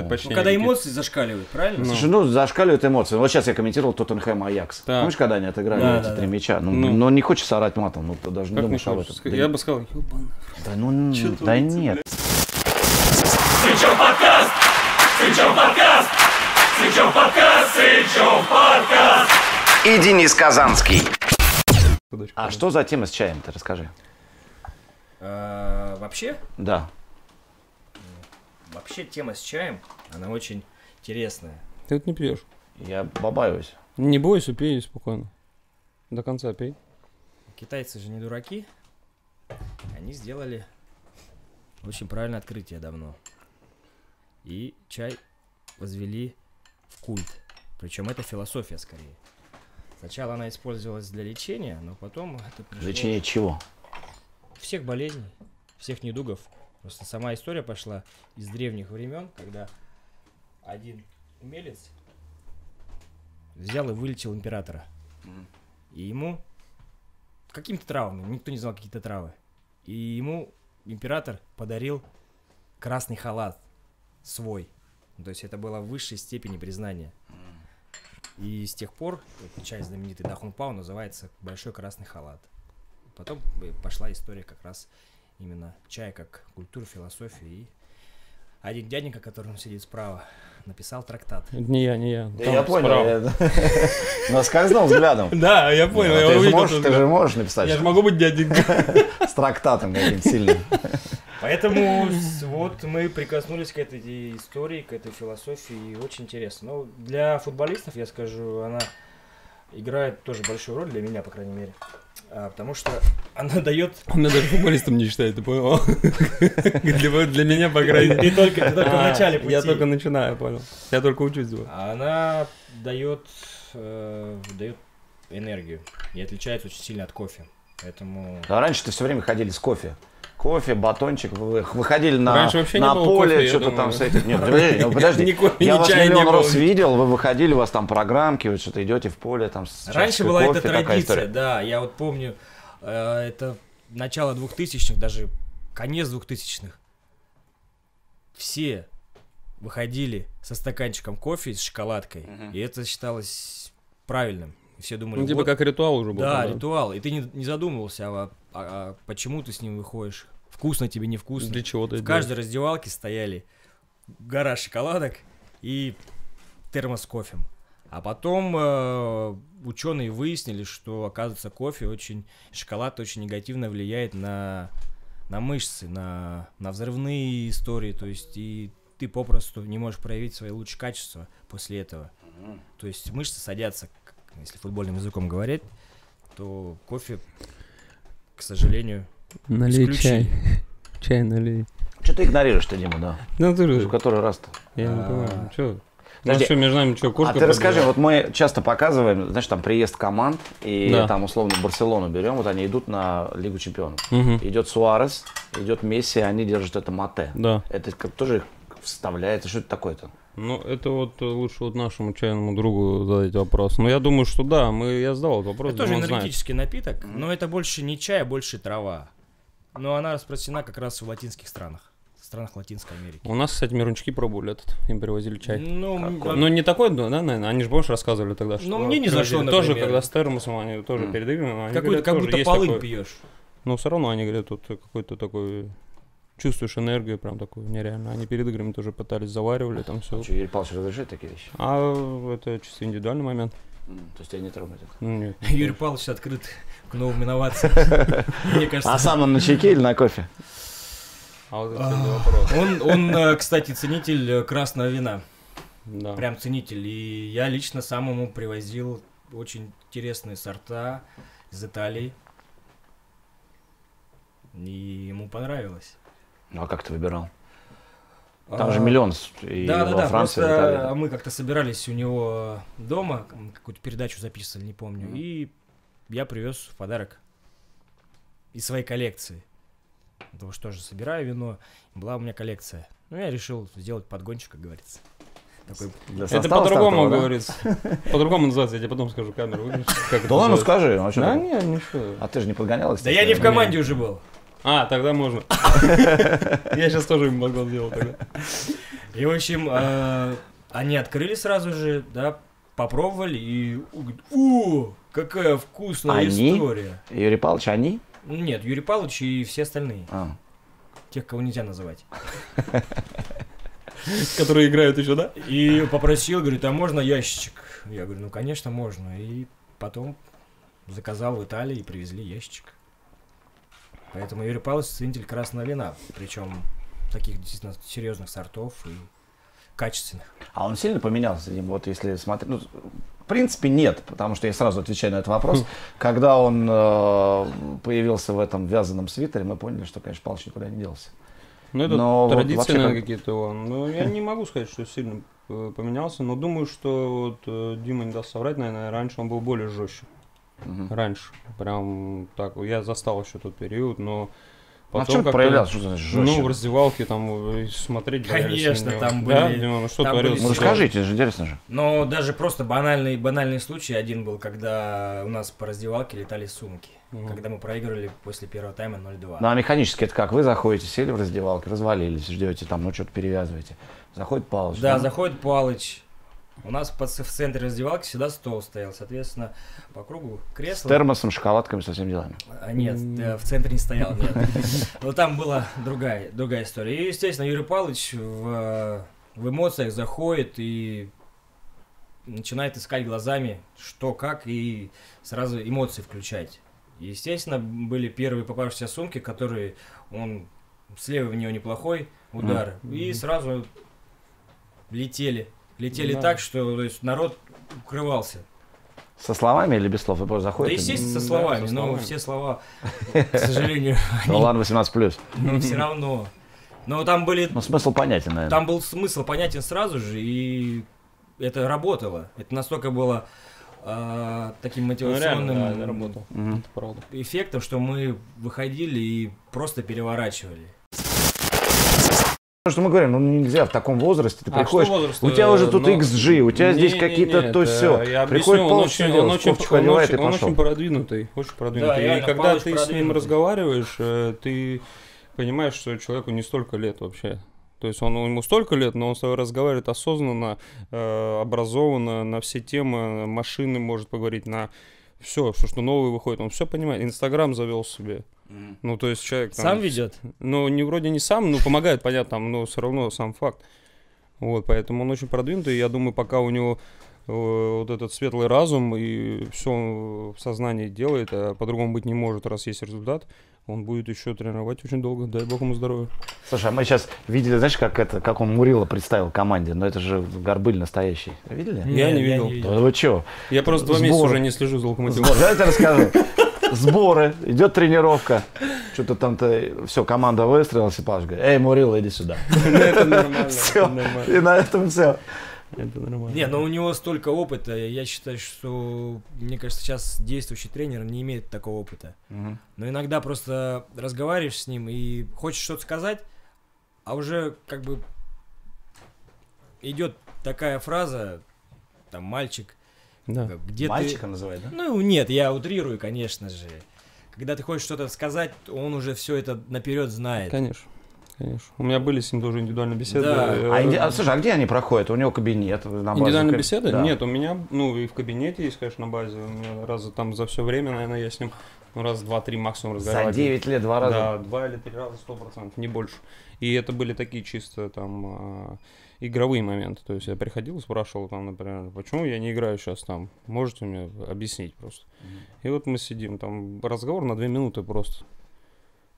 предпочтения. Ну, когда эмоции зашкаливают, правильно? Слушай, ну, зашкаливают эмоции. Вот сейчас я комментировал Тоттенхэм Аякс. Так. Помнишь, когда они отыграли Да, эти да, три да. мяча? Ну, Ну. но не хочешь орать матом, ну, ты даже не Как не думаешь об этом. Я бы сказал. Да ну, да нет. И Денис Казанский. А что за тема с чаем, ты расскажи. А, Вообще, Да. Вообще тема с чаем, она очень интересная. Ты вот не пьешь. Я побаиваюсь. Не бойся, пей спокойно. До конца пей. Китайцы же не дураки. Они сделали очень правильное открытие давно. И чай возвели в культ. Причем это философия скорее. Сначала она использовалась для лечения, но потом это пришло... Лечение чего? всех болезней, всех недугов. Просто сама история пошла из древних времен, когда один умелец взял и вылечил императора. И ему каким-то травмами, никто не знал какие-то травы. И ему император подарил красный халат свой. Ну, То есть это было в высшей степени признания. И с тех пор этот чай знаменитый Дахунпау называется Большой красный халат. Потом э, пошла история как раз именно чая как культура, философия. И один дяденька, который сидит справа, написал трактат. Не я, не я. Да Там я понял. Но скользнул взглядом. Да, я понял, Ну, я Ты же можешь, ты же можешь написать Я же могу быть дяденькой. с трактатом каким-то сильным. Поэтому вот мы прикоснулись к этой истории, к этой философии, и очень интересно. Но для футболистов, я скажу, она играет тоже большую роль для меня, по крайней мере. А, потому что она дает... Он меня даже футболистом не считает, ты понял? Для для меня, по крайней мере. Ты только, ты только в А, начале пути. Я только начинаю, понял. Я только учусь. А Она дает, э, дает энергию и отличается очень сильно от кофе. Поэтому... А раньше-то все время ходили с кофе. Кофе, батончик, вы- выходили на, не на поле, что-то там с этим. Нет, подожди, ну, подожди. Ни кофе, я ни вас не миллион раз видел, вы выходили, у вас там программки, вы что-то идете в поле, там с Раньше была кофе, эта традиция, история. да, я вот помню, э, это начало 2000-х, даже конец 2000-х. Все выходили со стаканчиком кофе с шоколадкой, и это считалось правильным. Все думали, Ну, типа вот, как ритуал уже был. да, тогда. ритуал. И ты не, не задумывался, а, а- а почему ты с ним выходишь. Вкусно тебе, невкусно. Для чего ты В каждой раздевалке стояли гора шоколадок и термос с кофем. А потом э, ученые выяснили, что, оказывается, кофе очень, шоколад очень негативно влияет на, на мышцы, на, на взрывные истории. То есть и ты попросту не можешь проявить свои лучшие качества после этого. То есть мышцы садятся, если футбольным языком говорить, то кофе, к сожалению, Налей исключили. чай. Чай налей. Что ты игнорируешь ты, Дима, да? Ну ты же, в который раз-то? я не А. понимаю, что? Ну Подожди. что, между нами что, кошка а ты расскажи, пробежала? вот мы часто показываем, знаешь, там приезд команд, и Да. там условно Барселону берем, вот они идут на Лигу Чемпионов. Мгм. Идет Суарес, идет Месси, они держат это мате. Да. Это как тоже их вставляется, что это такое-то? Ну, это вот э, лучше вот нашему чайному другу задать вопрос. Но я думаю, что да, мы, я задал этот вопрос, Это тоже он знает. энергетический напиток, но это больше не чай, а больше трава. Но она распространена как раз в латинских странах, в странах Латинской Америки. У нас, кстати, мирунчики пробовали этот, им привозили чай. Ну, м, Какой? Ну, не такой, да, наверное, они же, помнишь, рассказывали тогда, что... Ну, мне не зашло. Тоже, когда с термосом они тоже передвигали, они какую-то говорят, как тоже будто есть полынь такое. пьешь. Но все равно они говорят, тут какой-то такой... Чувствуешь энергию прям такую нереально. Они перед играми тоже пытались, заваривали там все. Что, Юрий Павлович разрешает такие вещи? А это чисто индивидуальный момент. То есть тебя не трогает это? Ну, нет. Юрий Павлович открыт к новым инновациям. Мне кажется, А сам он на чайке или на кофе? А вот это вопрос. он, он, э, кстати, ценитель э, красного вина. Да. Прям ценитель. И я лично сам ему привозил очень интересные сорта из Италии. И ему понравилось. Ну а как ты выбирал? Там же А, миллион и Да, да, во да. Франции, Просто в Италии. а, мы как-то собирались у него дома, какую-то передачу записывали, не помню. И я привез в подарок из своей коллекции. Потому что тоже собираю вино. Была у меня коллекция. Ну, я решил сделать подгончик, как говорится. Такой Для Это по-другому да? говорится. По-другому называется, я тебе потом скажу камеру выключи. Как это Да ладно, скажи, а Да не, ничего. А ты же не подгонял, Да я не в команде уже был. А, тогда можно. Я сейчас тоже им могу сделать тогда. И, в общем, э, они открыли сразу же, да, попробовали и о, какая вкусная Они? история. Юрий Павлович, они? Нет, Юрий Павлович и все остальные, А. тех, кого нельзя называть. Которые играют еще, да? И попросил, говорит, а можно ящичек? Я говорю, ну, конечно, можно. И потом заказал в Италии и привезли ящичек. Поэтому Юрий Павлович ценитель красного вина. Причем таких действительно серьезных сортов и качественных. А он сильно поменялся, Дим? Вот если смотреть... Ну, в принципе, нет, потому что я сразу отвечаю на этот вопрос. Когда он э, появился в этом вязаном свитере, мы поняли, что, конечно, Павлович никуда не делся. Ну, это Но вот традиции, вообще какие-то он. Ну, я не могу сказать, что сильно э, поменялся, но думаю, что вот э, Дима не даст соврать, наверное, раньше он был более жестче. Мгм. Раньше. Прям так. Я застал еще тот период, но Ну, а в потом чем это как-то- проявлялось? Что значит жестче? Ну, в раздевалке там э, смотреть Конечно, там Да, были- Дима, ну что там творилось? были Ну, расскажите, же интересно же. Но даже просто банальный, банальный случай один был, когда у нас по раздевалке летали сумки. Мгм. Когда мы проигрывали после первого тайма 0-2. Ну, а механически это как? Вы заходите, сели в раздевалке, развалились, ждете там, ну, что-то перевязываете. Заходит Павлович. Да, ну, заходит Палыч. У нас под- в центре раздевалки всегда стол стоял. Соответственно, по кругу С кресло. термосом, шоколадками, со всеми делами. А, Нет, э, в центре не стоял, нет. Но там была другая, другая история. И, естественно, Юрий Павлович в, в эмоциях заходит и начинает искать глазами, что, как, и сразу эмоции включать. Естественно, были первые попавшиеся сумки, которые он слева в нее неплохой удар, и сразу летели. Летели Да. так, что то есть, народ укрывался. Со словами или без слов? Вы просто Да, заходите? естественно, со Да, словами, со но словами. все слова, к сожалению, Ну, ладно, 18+. но все равно. Но там были, Ну, смысл понятен, наверное. там был смысл понятен сразу же, и это работало. Это настолько было а, таким Ну, мотивационным да, эффектом, что мы выходили и просто переворачивали. Потому что мы говорим, ну нельзя в таком возрасте, ты А приходишь, что возраст, у тебя уже тут ну, XG, у тебя здесь не- не- какие-то то все. Приходит он очень, он очень, он очень, он очень продвинутый, очень продвинутый. реально, и когда ты с ним разговариваешь, э, ты понимаешь, что человеку не столько лет вообще. То есть он ему столько лет, но он с тобой разговаривает осознанно, э, образованно, на все темы, машины может поговорить, на все, все, что новое выходит, он все понимает. Инстаграм завел себе. Ну, то есть человек там... Сам ведет? Ну, не вроде не сам, но помогает, понятно, там, но все равно сам факт. Вот, поэтому он очень продвинутый. Я думаю, пока у него э, вот этот светлый разум и все в сознании делает, а по-другому быть не может, раз есть результат, он будет еще тренировать очень долго. Дай бог ему здоровья. Слушай, а мы сейчас видели, знаешь, как это, как он Мурила представил команде, но это же горбыль настоящий. Видели? Я не видел. Да Вы что? Я просто два месяца уже не слежу за локомотивом. Сбор, я тебе расскажу. Сборы, идет тренировка. Что-то там-то, все, команда выстроилась, и Паш говорит, эй, Мурила, иди сюда. Это нормально. Все, это нормально, и на этом все. Это нормально. Не, но у него столько опыта, я считаю, что, мне кажется, сейчас действующий тренер не имеет такого опыта. Но иногда просто разговариваешь с ним и хочешь что-то сказать, а уже как бы идет такая фраза, там, мальчик, Да. где Мальчика ты... называют, да? Ну, нет, я утрирую, конечно же. Когда ты хочешь что-то сказать, он уже все это наперед знает. Конечно. Конечно. У меня были с ним тоже индивидуальные беседы. Да. Э, А, инди- а, слушай, а где они проходят? У него кабинет на базе? Индивидуальные Как- беседы? Да. Нет, у меня, ну, и в кабинете есть, конечно, на базе. У меня раза там за все время, наверное, я с ним ну, раз два-три максимум За разговаривал. 9 лет два раза? Да, два или три раза, сто процентов, не больше. И это были такие чисто там а, игровые моменты. То есть я приходил и спрашивал там, например, почему я не играю сейчас там? Можете мне объяснить просто? И вот мы сидим, там разговор на две минуты просто.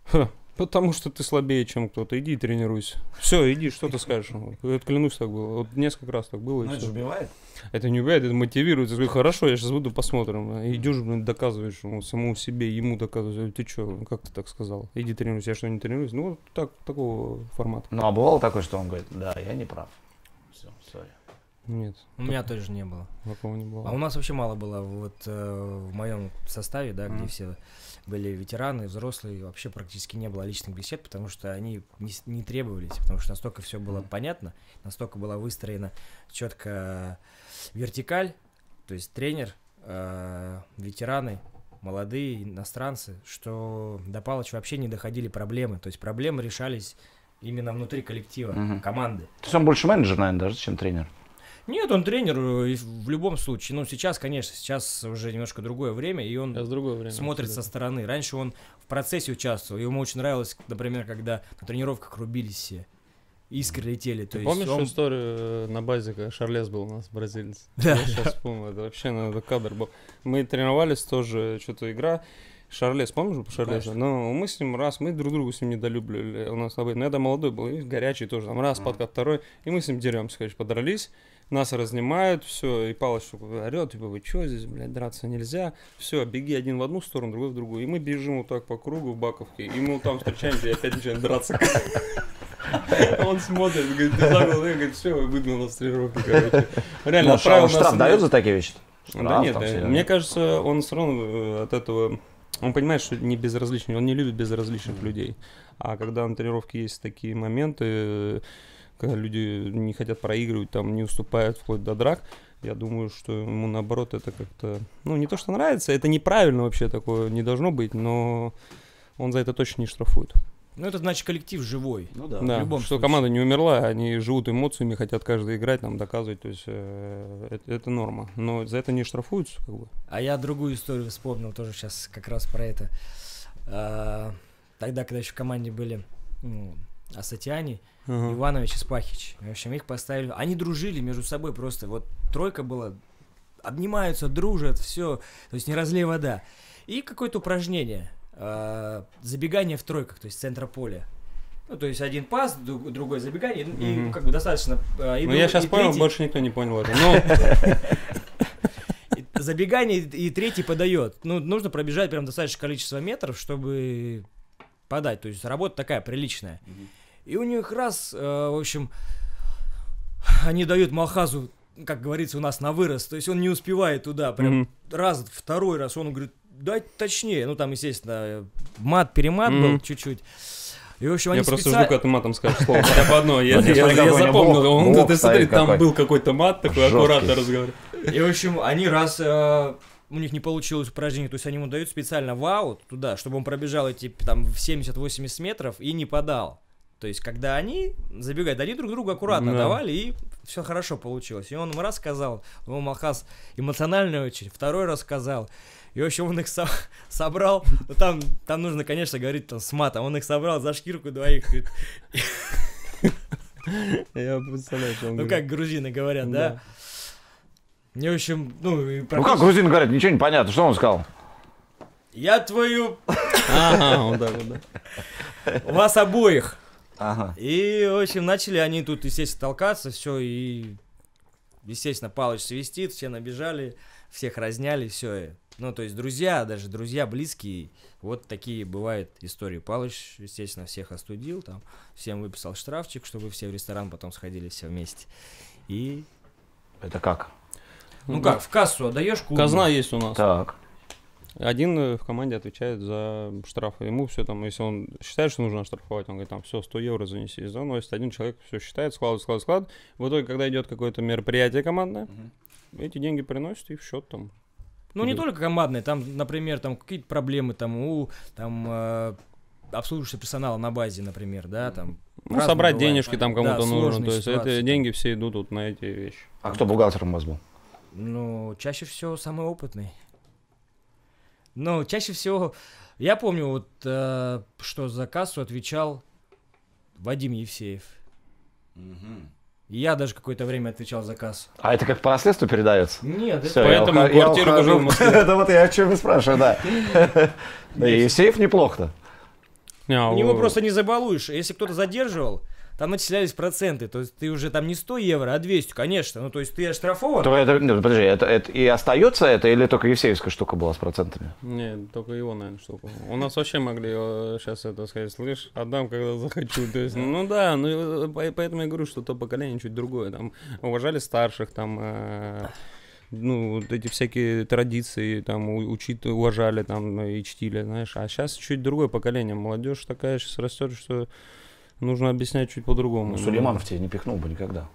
Ха, потому что ты слабее, чем кто-то. Иди и тренируйся. Все, иди, что ты скажешь? Вот, клянусь, так было. Вот несколько раз так было. Ну, это же убивает. Это не убивает, это мотивирует. Я говорю, хорошо, я сейчас буду посмотрим. Идешь, блин, доказываешь ему, самому себе, ему доказываешь. Ты что, как ты так сказал? Иди тренируйся, я что, не тренируюсь? Ну, вот так, такого формата. Ну, а бывало такое, что он говорит, да, я не прав. Все, сори. Нет, У меня тоже не было. такого не было. А у нас вообще мало было вот э, в моем составе, да, где Мгм. все были ветераны, взрослые, вообще практически не было личных бесед, потому что они не, не требовались, потому что настолько все было Мгм. понятно, настолько была выстроена четко вертикаль, то есть тренер, э, ветераны, молодые иностранцы, что до Палыча вообще не доходили проблемы, то есть проблемы решались Именно внутри коллектива, Мгм. команды. То есть он больше менеджер, наверное, даже, чем тренер. Нет, он тренер э, в любом случае. Ну, сейчас, конечно, сейчас уже немножко другое время, и он Сейчас другое время. смотрит со стороны. Раньше он в процессе участвовал, ему очень нравилось, например, когда на тренировках рубились все. Искры летели. То Ты есть помнишь он- историю э, на базе, когда Шарлес был у нас, бразилец? Да. Я сейчас помню, это вообще ну, это кадр был. Мы тренировались тоже, что-то игра. Шарлес, помнишь по Шарлесу? Ну, мы с ним раз, мы друг другу с ним недолюбливали. У нас обычно, ну, я молодой был, и горячий тоже, там раз, подкат второй, и мы с ним деремся, конечно, подрались. Нас разнимают, все, и Палыч орет, типа, вы что здесь, блядь, драться нельзя. Все, беги один в одну сторону, другой в другую. И мы бежим вот так по кругу в Баковке, и мы вот там встречаемся, и опять начинаем драться. Он смотрит, говорит, ты за голову, говорит, все, выгнал нас тренировки, короче. Реально, отправил он штраф нас... дает за такие вещи? Да нет, э, мне кажется, он все равно э, от этого... Он понимает, что не безразличный, он не любит безразличных людей. А когда на тренировке есть такие моменты, когда люди не хотят проигрывать, там не уступают вплоть до драк, я думаю, что ему наоборот это как-то... Ну, не то, что нравится, это неправильно вообще такое, не должно быть, но он за это точно не штрафует. Ну, это значит коллектив живой. Ну да. Да, любом что случае. команда не умерла, они живут эмоциями, хотят каждый играть, там, доказывать, то есть э, это, это норма. Но за это не штрафуются, как бы. А я другую историю вспомнил тоже сейчас как раз про это. А, Тогда, когда еще в команде были ну, Асатиани, Ага. Иванович и Спахич. В общем, их поставили. Они дружили между собой просто. Вот тройка была, обнимаются, дружат, все. То есть не разлей вода. И какое-то упражнение. а, забегание в тройках, то есть центра поля. Ну, то есть один пас, друг- другой забегание, и Мгм. как бы достаточно. а, и Ну, друг- я сейчас и понял, третий- больше никто не понял это. Но И забегание и третий подает. Ну, нужно пробежать прям достаточное количество метров, чтобы подать. То есть работа такая приличная. И у них раз, э, в общем, они дают Малхазу, как говорится у нас, на вырос. То есть он не успевает туда. Прям Мгм. раз, второй раз он говорит, дай точнее. Ну, там, естественно, мат-перемат был Мгм. чуть-чуть. И, в общем, я они просто специально- жду, когда ты матом скажешь слово. Хотя бы одно. Я, Ну, я- я него запомнил. бок- Он, бок ты смотри, там какой. был какой-то мат такой, Жёсткий. аккуратно разговаривал. И, в общем, они раз э, у них не получилось упражнение, то есть они ему дают специально в аут туда, чтобы он пробежал эти там в 70-80 метров и не подал. То есть, когда они забегают, они друг другу аккуратно Да. давали, и все хорошо получилось. И он им раз сказал, ну, Малхас эмоциональный очень, второй раз сказал. И, в общем, он их со- собрал, ну, там, там нужно, конечно, говорить там с матом, он их собрал за шкирку двоих, говорит, Я представляю, что он ну, говорит. как грузины говорят, да? И, в общем, ну, и Ну как практически- грузин говорят, ничего не понятно, что он сказал? Я твою, Ага, вот так вот, да. вас обоих. Ага. И, в общем, начали они тут, естественно, толкаться, все, и, естественно, Палыч свистит, все набежали, всех разняли, все. Ну, то есть друзья, даже друзья близкие, вот такие бывают истории. Палыч, естественно, всех остудил, там, всем выписал штрафчик, чтобы все в ресторан потом сходили все вместе. И, Это как? ну как, в кассу отдаешь клубу. Казна есть у нас. Так. Один э, в команде отвечает за штрафы. Ему все там, если он считает, что нужно штрафовать, он говорит, там, все, 100 евро занеси. Заносит один человек, все считает, складывает, складывает, складывает. В итоге, когда идет какое-то мероприятие командное, эти деньги приносят и в счет там. Ну, не Да. только командные, там, например, там какие-то проблемы там у там э, обслуживающего персонала на базе, например, да, там. Ну, собрать бывают. денежки там кому-то Да, нужно. То есть ситуации эти там. деньги все идут вот на эти вещи. А кто бухгалтером у вас был? Ну, чаще всего самый опытный. Ну, чаще всего, я помню, вот, э, что за кассу отвечал Вадим Евсеев. И я даже какое-то время отвечал за кассу. А это как по наследству передается? Нет, я Поэтому я квартиру ухожу. купил в Москве. Это вот я о чем и спрашиваю, да. И сейф неплохо-то. Не, а у него у- просто не забалуешь. Если кто-то задерживал, там начислялись проценты. То есть ты уже там не 100 евро, а 200, конечно. Ну, то есть ты оштрафован. То это, нет, подожди, это, это и остается это, или только Евсеевская штука была с процентами? Не, только его, наверное, штука. У нас вообще могли сейчас это сказать, слышь, отдам, когда захочу. То есть, ну да, ну э, по- поэтому я говорю, что то поколение чуть другое. Там уважали старших, там э, ну, вот эти всякие традиции, там, учит, уважали, там, и чтили, знаешь. А сейчас чуть другое поколение. Молодежь такая сейчас растет, что нужно объяснять чуть по-другому. Ну, Сулейманов тебе не пихнул бы никогда.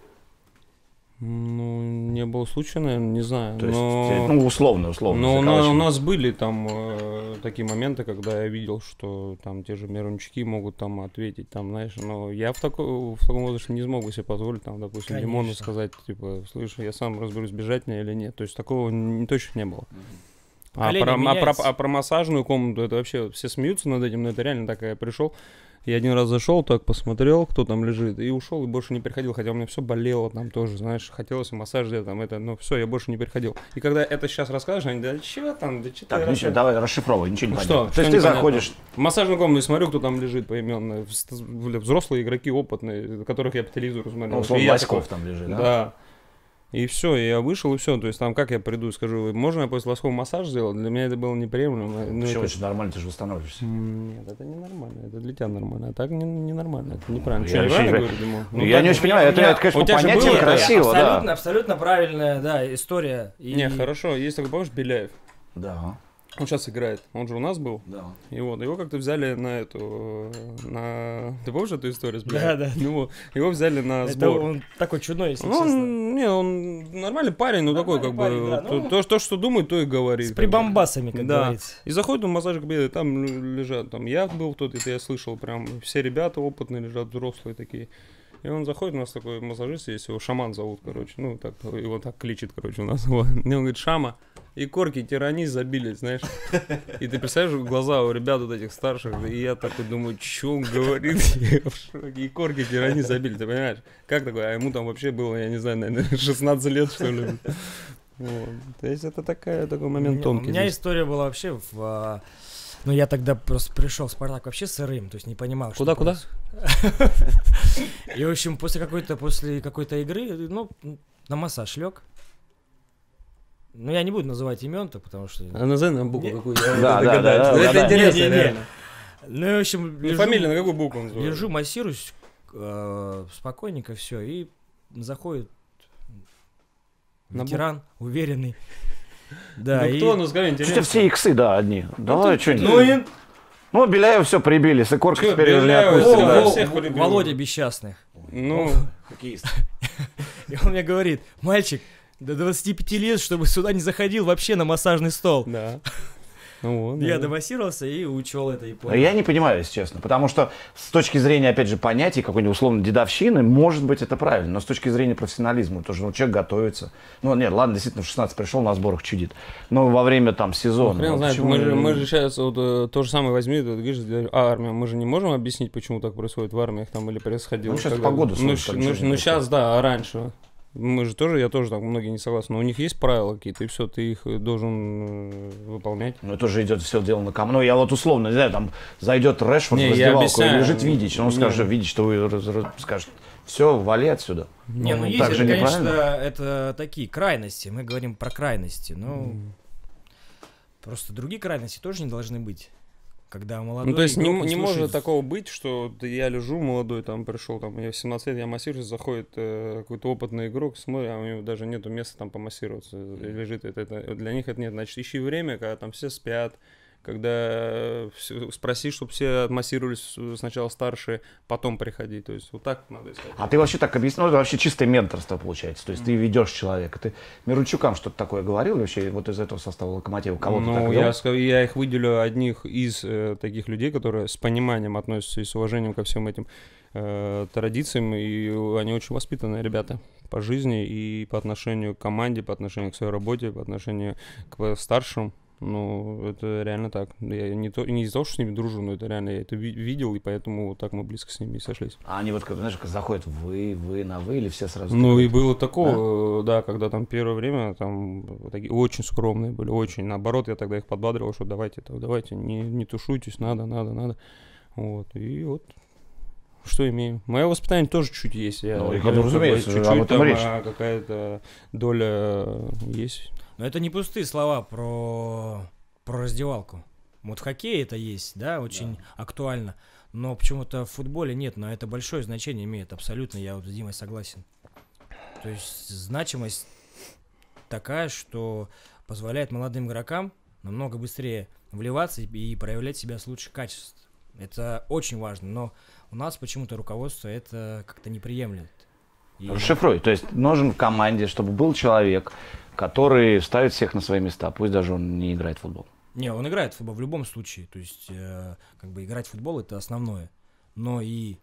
Ну, не было случая, наверное, не знаю. То есть, но... те- ну, условно, условно. Но у, на- у нас были там э, такие моменты, когда я видел, что там те же мирончики могут там ответить, там, знаешь, но я в, тако- в таком возрасте не смог бы себе позволить, там, допустим, Димону Конечно. сказать, типа, слышь, я сам разберусь, бежать мне или нет. То есть такого не, точно не было. А про, а, про, а про массажную комнату, это вообще все смеются над этим, но это реально так, я пришел, я один раз зашел, так посмотрел, кто там лежит, и ушел, и больше не приходил, хотя у меня все болело там тоже, знаешь, хотелось массаж сделать, там это, но все, я больше не приходил. И когда это сейчас расскажешь, они, да чего там, да что Так, ничего, давай расшифровывай, ничего не Ну понятно. что, То есть ты заходишь, В массажную комнату смотрю, кто там лежит поименно. Взрослые игроки опытные, которых я по телевизору смотрел. ну, Васьков там лежит, да? Да. И все, я вышел, и все. То есть там как я приду и скажу, можно я после Лоскова массаж сделать? Для меня это было неприемлемо. Ну, Почему это- это нормально, ты же восстанавливаешься. Нет, это ненормально. Это для тебя нормально. А так не, ненормально. Это неправильно. Я вообще не говорю, Димон? Ну, Ну, я так- не очень понимаю, это, это, конечно, у по тебя же понятиям было красиво, абсолютно, да. абсолютно правильная, да, история. И... Не, хорошо. Есть такой, помнишь, Беляев? Да, Он сейчас играет. Он же у нас был. да. И вот, его как-то взяли на эту, на... Ты помнишь эту историю с Да, да. Ну, вот, его взяли на Это сбор. он такой чудной, если Ну, честно. он, не, он нормальный парень, но такой, как Нормальный парень, бы, да, то, ну, то, то, что думает, то и говорит. С прибамбасами, как Да. говорится. И заходит он в массажик кабинет, там лежат, там я был тот, это я слышал, прям все ребята опытные лежат, взрослые такие. И он заходит, у нас такой массажист есть, его Шаман зовут, короче, ну, так, его так кличет, короче, у нас. Вот. И он говорит, Шама, и корки тирани забились, знаешь. И ты представляешь, глаза у ребят вот этих старших, и я такой думаю, что он говорит? И корки тирани забили, ты понимаешь? Как такое? А ему там вообще было, я не знаю, наверное, 16 лет, что ли. Вот. То есть это такая, такой момент тонкий. У меня здесь. история была вообще в... Ну, я тогда просто пришел в Спартак вообще сырым, то есть не понимал, что Куда, куда? происходит. И, в общем, после какой-то, после какой-то игры, ну, на массаж лег. Ну, я не буду называть имен-то, потому что... А назови нам букву Не- какую Да, да, да, Ну, это интересно, реально. Ну, в общем, Ну, лежу- фамилия на какую букву он? Лежу, массируюсь, э, спокойненько все, и заходит На бу- ветеран, уверенный. Да, Ну и... кто, ну скажи, Что у тебя интересно. все иксы, да, одни. Давай ты- что-нибудь. Ну и... Ну, Беляев все прибили, с Икоркой Чё, теперь уже не отпустим, да. всех. Володя Бесчастных. Ну, Хоккеист. И он мне говорит, мальчик, до 25 лет, чтобы сюда не заходил вообще на массажный стол. да. Ну. Я да. домассировался и учел это и понял. Я не понимаю, если честно, потому что с точки зрения, опять же, понятий какой-нибудь условно дедовщины, может быть, это правильно, но с точки зрения профессионализма, тоже ну, человек готовится. Ну, нет, ладно, действительно, в 16 пришел, на сборах чудит. Но во время там сезона. Ну, хрен знает, почему- мы же, мы же сейчас вот э, то же самое возьми, ты говоришь, а, армия, мы же не можем объяснить, почему так происходит в армиях там или происходило. Ну, когда- погода Ну, ну, ну, сейчас, да, а раньше. Мы же тоже, я тоже так, многие не согласны, но у них есть правила какие-то, и все, ты их должен э, выполнять. Ну, это же идет все дело на кому. Ну, я вот условно, не знаю, там зайдет Решфорд Не, в раздевалку, и лежит Видич. Он Не. скажет, Видич, что вы раз- раз- скажет, все, вали отсюда. Не, ну, Ну, есть, так это, же конечно, неправильно. это такие крайности. Мы говорим про крайности. Ну, просто другие крайности тоже не должны быть. Когда молодой Ну, то есть не, не может слушает- такого быть, что я лежу молодой, там пришел, там, я в 17 лет, я массируюсь, заходит э, какой-то опытный игрок, смотрит, а у него даже нету места там помассироваться, и лежит это, это. Для них это нет. Значит, ищи время, когда там все спят, когда э, спроси, чтобы все отмассировались э, сначала старшие, потом приходи. То есть вот так надо искать. А ты вообще так объяснил, это вообще чистое менторство получается. То есть ты ведешь человека. Ты Миручукам что-то такое говорил вообще вот из этого состава локомотива? Так Ну, я, я их выделю одних из э, таких людей, которые с пониманием относятся и с уважением ко всем этим э, традициям, и они очень воспитанные ребята по жизни и по отношению к команде, по отношению к своей работе, по отношению к старшим. Ну, это реально так. Я не, то, не из-за того, что с ними дружу, но это реально я это ви- видел, и поэтому вот так мы близко с ними и сошлись. А они вот, как, знаешь, как заходят вы, вы, на вы, или все сразу? Ну и было такого, да? когда там первое время там такие очень скромные были, очень. Наоборот, я тогда их подбадривал, что давайте, так, давайте, не, не тушуйтесь, надо, надо, надо. Вот, и вот что имеем. Мое воспитание тоже чуть есть. Я, Ну, как бы, разумеется, чуть-чуть об этом там, речь. а, какая-то доля есть. Но это не пустые слова про, про раздевалку. Вот в хоккее это есть, да, очень актуально. Но почему-то в футболе нет, но это большое значение имеет, абсолютно, я вот с Димой согласен. То есть значимость такая, что позволяет молодым игрокам намного быстрее вливаться и- и проявлять себя с лучших качеств. Это очень важно, но у нас почему-то руководство это как-то не приемлет. И- Расшифруй. То есть нужен в команде, чтобы был человек, который ставит всех на свои места, пусть даже он не играет в футбол. Не, он играет в футбол в любом случае. То есть, э, как бы играть в футбол это основное. Но и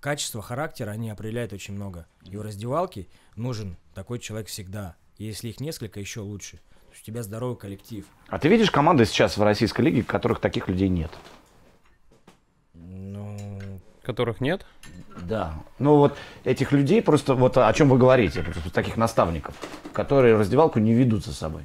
качество характера они определяют очень много. И в раздевалке нужен такой человек всегда. И Если их несколько, еще лучше. То есть у тебя здоровый коллектив. А ты видишь команды сейчас в российской лиге, в которых таких людей нет? Ну, Которых нет? Да. Ну вот этих людей просто, вот о чем вы говорите, просто таких наставников, которые раздевалку не ведут за собой.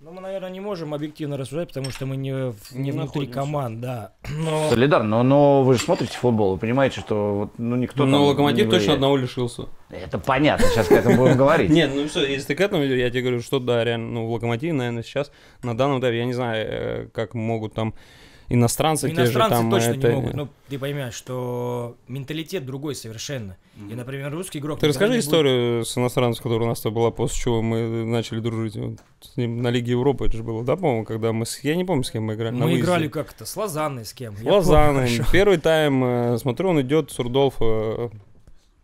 ну, мы, наверное, не можем объективно рассуждать, потому что мы не, не Не внутри находимся. команд, да. Но Солидарно, но, но вы же смотрите футбол, вы понимаете, что вот, ну никто Но там Локомотив не точно влияет. одного лишился. Это понятно, сейчас к этому будем говорить. Нет, ну все, если ты к этому я тебе говорю, что да, реально, ну, в Локомотиве, наверное, сейчас, на данном этапе, я не знаю, э, как могут там иностранцы, те же иностранцы там... точно это- не могут. Ну, ты поймешь, что менталитет другой совершенно. И, например, русский игрок... Ты расскажи не будет- историю с иностранцем, которая у нас была, после чего мы начали дружить вот, с ним на Лиге Европы, это же было, да, по-моему, когда мы, с... я не помню, с кем мы играли. Мы играли как-то с Лозанной, с кем. Я Лозанной. Первый тайм, э, смотрю, он идет, Сурдолф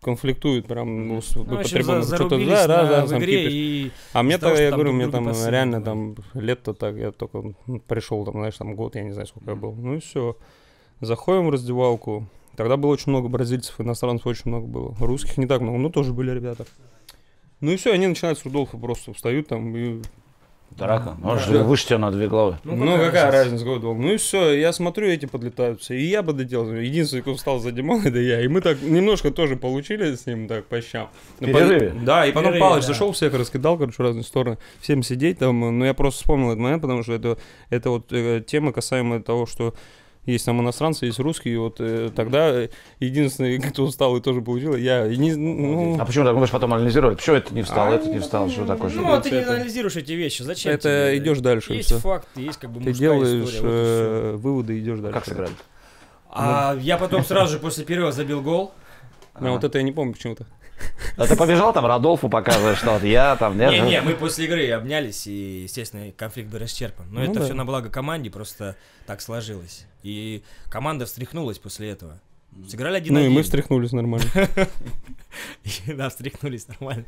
конфликтует прям ну, Ну, общем, за- что-то, да, да, да, там игре кипиш. и... А мне того, я говорю, мне там посадили, реально там лет-то так, я только ну, пришел там, знаешь, там год, я не знаю, сколько я был. Ну и все. Заходим в раздевалку. Тогда было очень много бразильцев, иностранцев очень много было. Русских не так много, но тоже были ребята. Ну и все, они начинают с Рудолфа просто встают там и Драка. Он Да. же выше тебя на две головы. ну, какая, разница, дол? Ну и все, я смотрю, эти подлетают все. И я подлетел. Единственный, кто встал за Димон, это я. И мы так немножко тоже получили с ним так по щам. Перерыве? Да, и потом перерыве, Палыч да. зашел, всех раскидал, короче, в разные стороны. Всем сидеть там. Но я просто вспомнил этот момент, потому что это, это вот э, тема касаемая того, что есть там иностранцы, есть русские, вот э, тогда э, единственный, кто встал и тоже получил, я. И не, ну, А почему так? Мы же потом анализировали. Почему это не встал, А, это не встал, что такое? Ну, что- а ты не анализируешь эти вещи. Зачем это тебе идешь дальше. Есть всё. факты, есть как бы Ты мужская делаешь история, вот э, выводы идешь дальше. Как сыграли? А я потом сразу же после перерыва забил гол. А вот это я не помню почему-то. А ты побежал там Радолфу показываешь, что вот я там, нет? Не-не, мы после игры обнялись, и, естественно, конфликт был расчерпан. Но Ну это да. все на благо команде, просто так сложилось. И команда встряхнулась после этого. Сыграли один Ну и мы встряхнулись нормально. Да, встряхнулись нормально.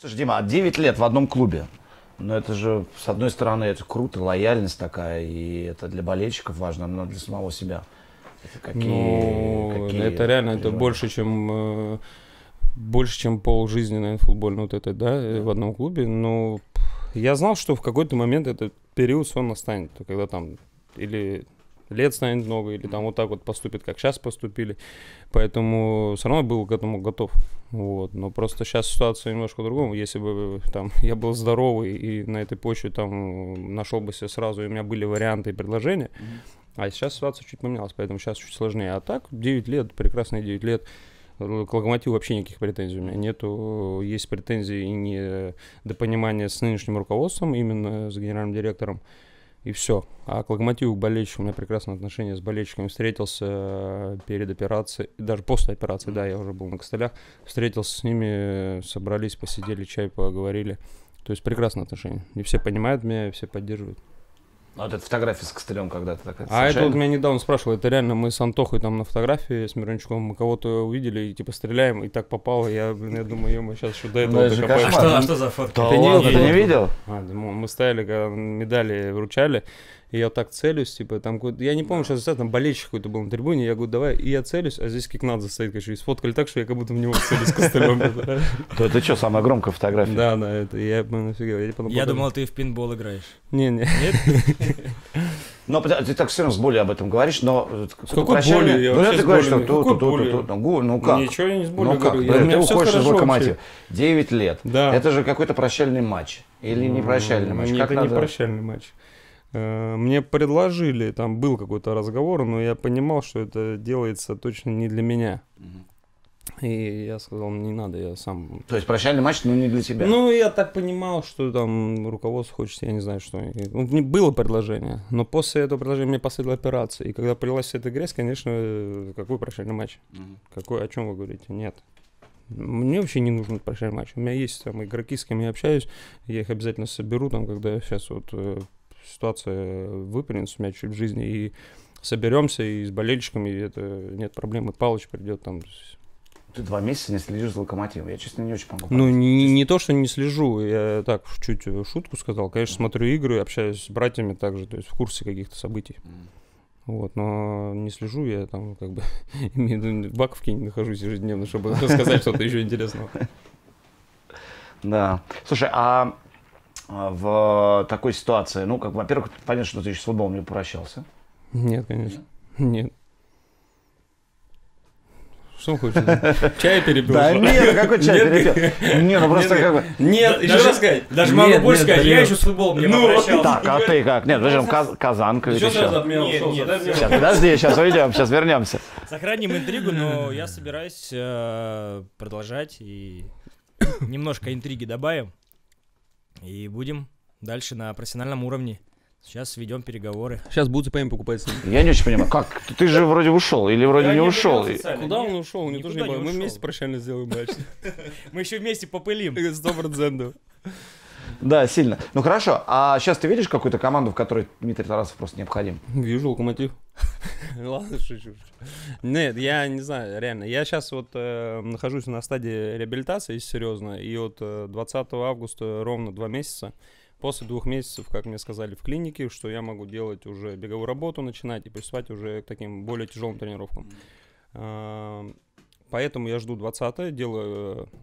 Слушай, Дима, а 9 лет в одном клубе. Ну, это же, с одной стороны, это круто, лояльность такая, и это для болельщиков важно, но для самого себя. Какие, Ну, какие это реально, это больше, чем э, больше, чем пол жизни, наверное, футбольной вот этой, да, э, в одном клубе. Но я знал, что в какой-то момент этот период сон настанет, когда там или лет станет много, или там вот так вот поступит, как сейчас поступили. Поэтому все равно был к этому готов. Вот. Но просто сейчас ситуация немножко другому. Если бы там я был здоровый и на этой почве там нашел бы себе сразу, и у меня были варианты и предложения, а сейчас ситуация чуть поменялась, поэтому сейчас чуть сложнее. А так, 9 лет, прекрасные 9 лет. К Локомотиву вообще никаких претензий у меня нету. Есть претензии и не до понимания с нынешним руководством, именно с генеральным директором. И все. А к Локомотиву, к болельщикам, у меня прекрасные отношения с болельщиками. Встретился э, перед операцией, даже после операции, да, я уже был на костылях. Встретился с ними, собрались, посидели, чай поговорили. То есть прекрасные отношения. И все понимают меня, все поддерживают. А вот эта фотография с костылем когда-то такая. А это вот меня недавно спрашивал, это реально мы с Антохой там на фотографии с Мирончуком, мы кого-то увидели и типа стреляем, и так попало, я, блин, я думаю, мы сейчас еще до этого Ну, это. А что, а что за фотка? Ты не видел? ты не видел? А, мы стояли, когда медали вручали, и я вот так целюсь, типа, там какой-то, я не помню, сейчас там болельщик какой-то был на трибуне, я говорю, давай, и я целюсь, а здесь Кикнадзе стоит, короче, и сфоткали так, что я как будто в него целюсь костылем. То это что, самая громкая фотография? Да, да, это, я офигел. Я потом Я думал, ты в пинбол играешь. Не-не. Но подожди, ты так все равно с болью об этом говоришь, но... э, С какой болью? Я Ну, ты говоришь, что тут, тут, тут, ну, ну как? Ничего я не с болью Ну как? Да, ты уходишь из локомотива. 9 лет. Да. Это же какой-то прощальный матч. Или не прощальный матч. Нет, это не прощальный матч. Э, Мне предложили, там был какой-то разговор, но я понимал, что это делается точно не для меня. И я сказал, не надо, я сам... То есть прощальный матч, ну не для тебя. Ну, я так понимал, что там руководство хочет, я не знаю, что. Ну, было предложение, но после этого предложения мне последовала операция. И когда прилась эта грязь, конечно, э, какой прощальный матч? Какой, о чем вы говорите? Нет. Мне вообще не нужен прощальный матч. У меня есть там игроки, с кем я общаюсь, я их обязательно соберу, там, когда сейчас вот э, ситуация выпрямится у меня чуть в жизни, и соберемся и с болельщиками, и это нет проблем, и Палыч придет там. Ты два месяца не следишь за локомотивом. Я, честно, не очень могу. Ну, не, не то, что не слежу, я так чуть шутку сказал. Конечно, смотрю игры, общаюсь с братьями также, то есть в курсе каких-то событий. Вот, но не слежу, я там как бы в Баковке не нахожусь ежедневно, чтобы рассказать что-то еще интересного. Да. Слушай, а, в такой ситуации, ну, как, во-первых, понятно, что ты еще с футболом не попрощался. Нет, конечно. Нет. Что он хочет? Чай перепил? Да нет, какой чай Нет, перепил? Не, ну просто как бы... Нет, еще Даже- раз сказать. Даже могу больше сказать, я еще с футболом не Ну, попрощался. Так, а ты как? Нет, подожди, Казанка сразу еще. от меня Нет, ушел? нет, Дай мне Сейчас, подожди, сейчас уйдем, сейчас вернемся. Сохраним интригу, но я собираюсь э, продолжать и немножко интриги добавим. И будем дальше на профессиональном уровне. Сейчас ведем переговоры. Сейчас будут с ним. Я не очень понимаю, как? Ты же вроде ушел или вроде не ушел? Куда он ушел? Не тоже не. Мы вместе прощально сделаем матч. Мы еще вместе попылим. Сто процентов. Да, сильно. Ну хорошо, а сейчас ты видишь какую-то команду, в которой Дмитрий Тарасов просто необходим? Вижу локомотив. Ладно, шучу. Нет, я не знаю, реально. Я сейчас вот э, нахожусь на стадии реабилитации серьезно. И вот э, 20 августа ровно два месяца. После двух месяцев, как мне сказали в клинике, что я могу делать уже беговую работу, начинать и приступать уже к таким более тяжелым тренировкам. А, Поэтому я жду 20 делаю э,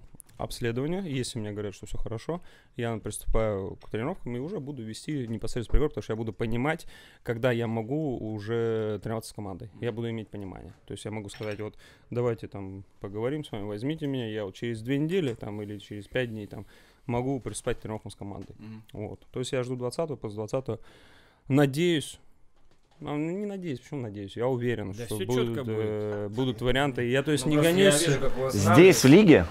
обследование. Если мне говорят, что все хорошо, я приступаю к тренировкам и уже буду вести непосредственно приговор, потому что я буду понимать, когда я могу уже тренироваться с командой. Я буду иметь понимание. То есть я могу сказать, вот давайте там поговорим с вами, возьмите меня, я вот через две недели там или через пять дней там могу приступать к тренировкам с командой. Вот. То есть я жду 20 после 20 надеюсь, ну, не надеюсь, почему надеюсь? Я уверен, Да что будут, будет. э, будут варианты. Я то есть Ну, не гонюсь. вижу, как у вас Здесь, в Лиге?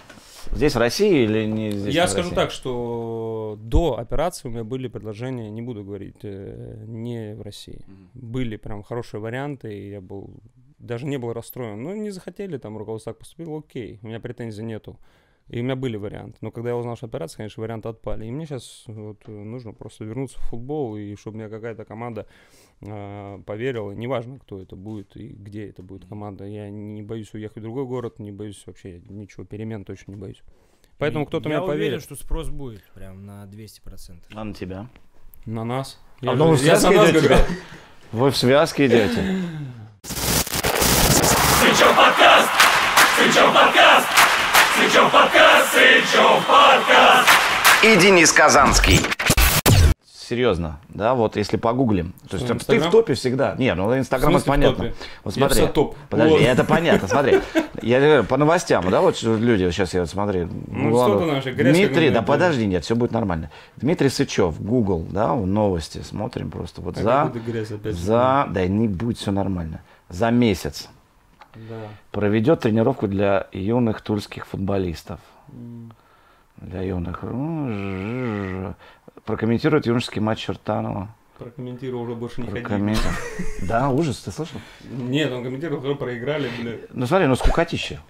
Здесь, в России или не здесь? Я скажу России? так, что до операции у меня были предложения, не буду говорить, э, не в России. Были прям хорошие варианты, и я был даже не был расстроен. Ну, не захотели, там руководство так поступило, окей, у меня претензий нету. И у меня были варианты. Но когда я узнал, что операция, конечно, варианты отпали. И мне сейчас вот э, нужно просто вернуться в футбол, и чтобы мне какая-то команда э, поверила. Неважно, кто это будет и где это будет команда. Я не боюсь уехать в другой город, не боюсь вообще ничего, перемен точно не боюсь. Поэтому кто-то я меня уверен, поверит. что спрос будет прям на 200%. А на тебя? На нас. А Я, ну, же- я в за связке нас идете? говорю. Вы в связке идете? Сычев подкаст! Сычев подкаст! Сычев подкаст! Сычев подкаст! И Денис Казанский. Серьезно, да, вот если погуглим. То есть Что, ты в топе всегда. Не, ну Инстаграм это понятно. Вот Я смотри. всегда топ. Подожди, Вот. это понятно, смотри. Я говорю, по новостям, да, вот люди, сейчас я вот смотри. Ну, ладно. что ты наша грязь Дмитрий, да подожди, нет, все будет нормально. Дмитрий Сычев, Google, да, новости, смотрим просто. Вот А за, за, да не будет все нормально. За месяц Да. проведет тренировку для юных тульских футболистов. Для юных. Прокомментирует юношеский матч Чертанова. Прокомментировал, уже больше не ходи. Прокомментирует. Да, ужас, ты слышал? Нет, он комментировал, что проиграли, бля. Ну смотри, ну скукотище.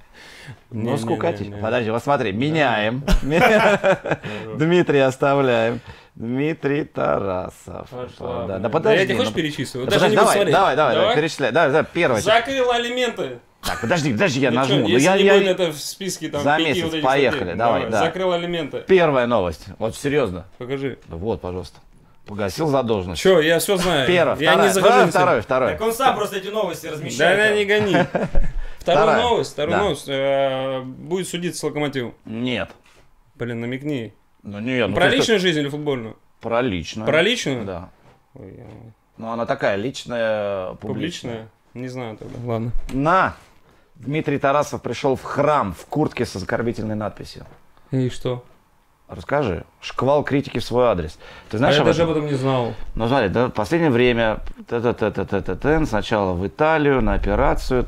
Ну скукотище. Подожди, вот смотри, меняем. Дмитрия оставляем. Дмитрий Тарасов. Пошла, Да, да подожди. Я тебе хочешь ну, перечислить? да Даже подожди, не давай, давай, давай, давай, перечисляй. Давай, давай, первое. Закрыл алименты. Так, подожди, подожди, я Ну нажму. Ну, если я- не я- будет это в списке там За пяти месяц, вот поехали, статей. давай, да. Закрыл алименты. Первая новость. Вот серьезно. Покажи. Вот, пожалуйста. Погасил задолженность. Че, я все знаю. Первое, я второе, не захожу. второе, второе, Так он сам просто эти новости размещает. Да, не гони. Вторая Вторая. новость, вторая Да. новость. э, Будет судиться с локомотивом. Нет. Блин, намекни. Ну нет, ну Про что- личную жизнь или футбольную? Про личную. Про личную? Да. Ой, я- Ну она такая личная, публичная. Публичная? Не знаю тогда. Ладно. На! Дмитрий Тарасов пришел в храм в куртке со оскорбительной надписью. И что? Расскажи. Шквал критики в свой адрес. Ты А знаешь, я об даже этом? об этом не знал. Ну, смотри, да, в последнее время сначала в Италию на операцию,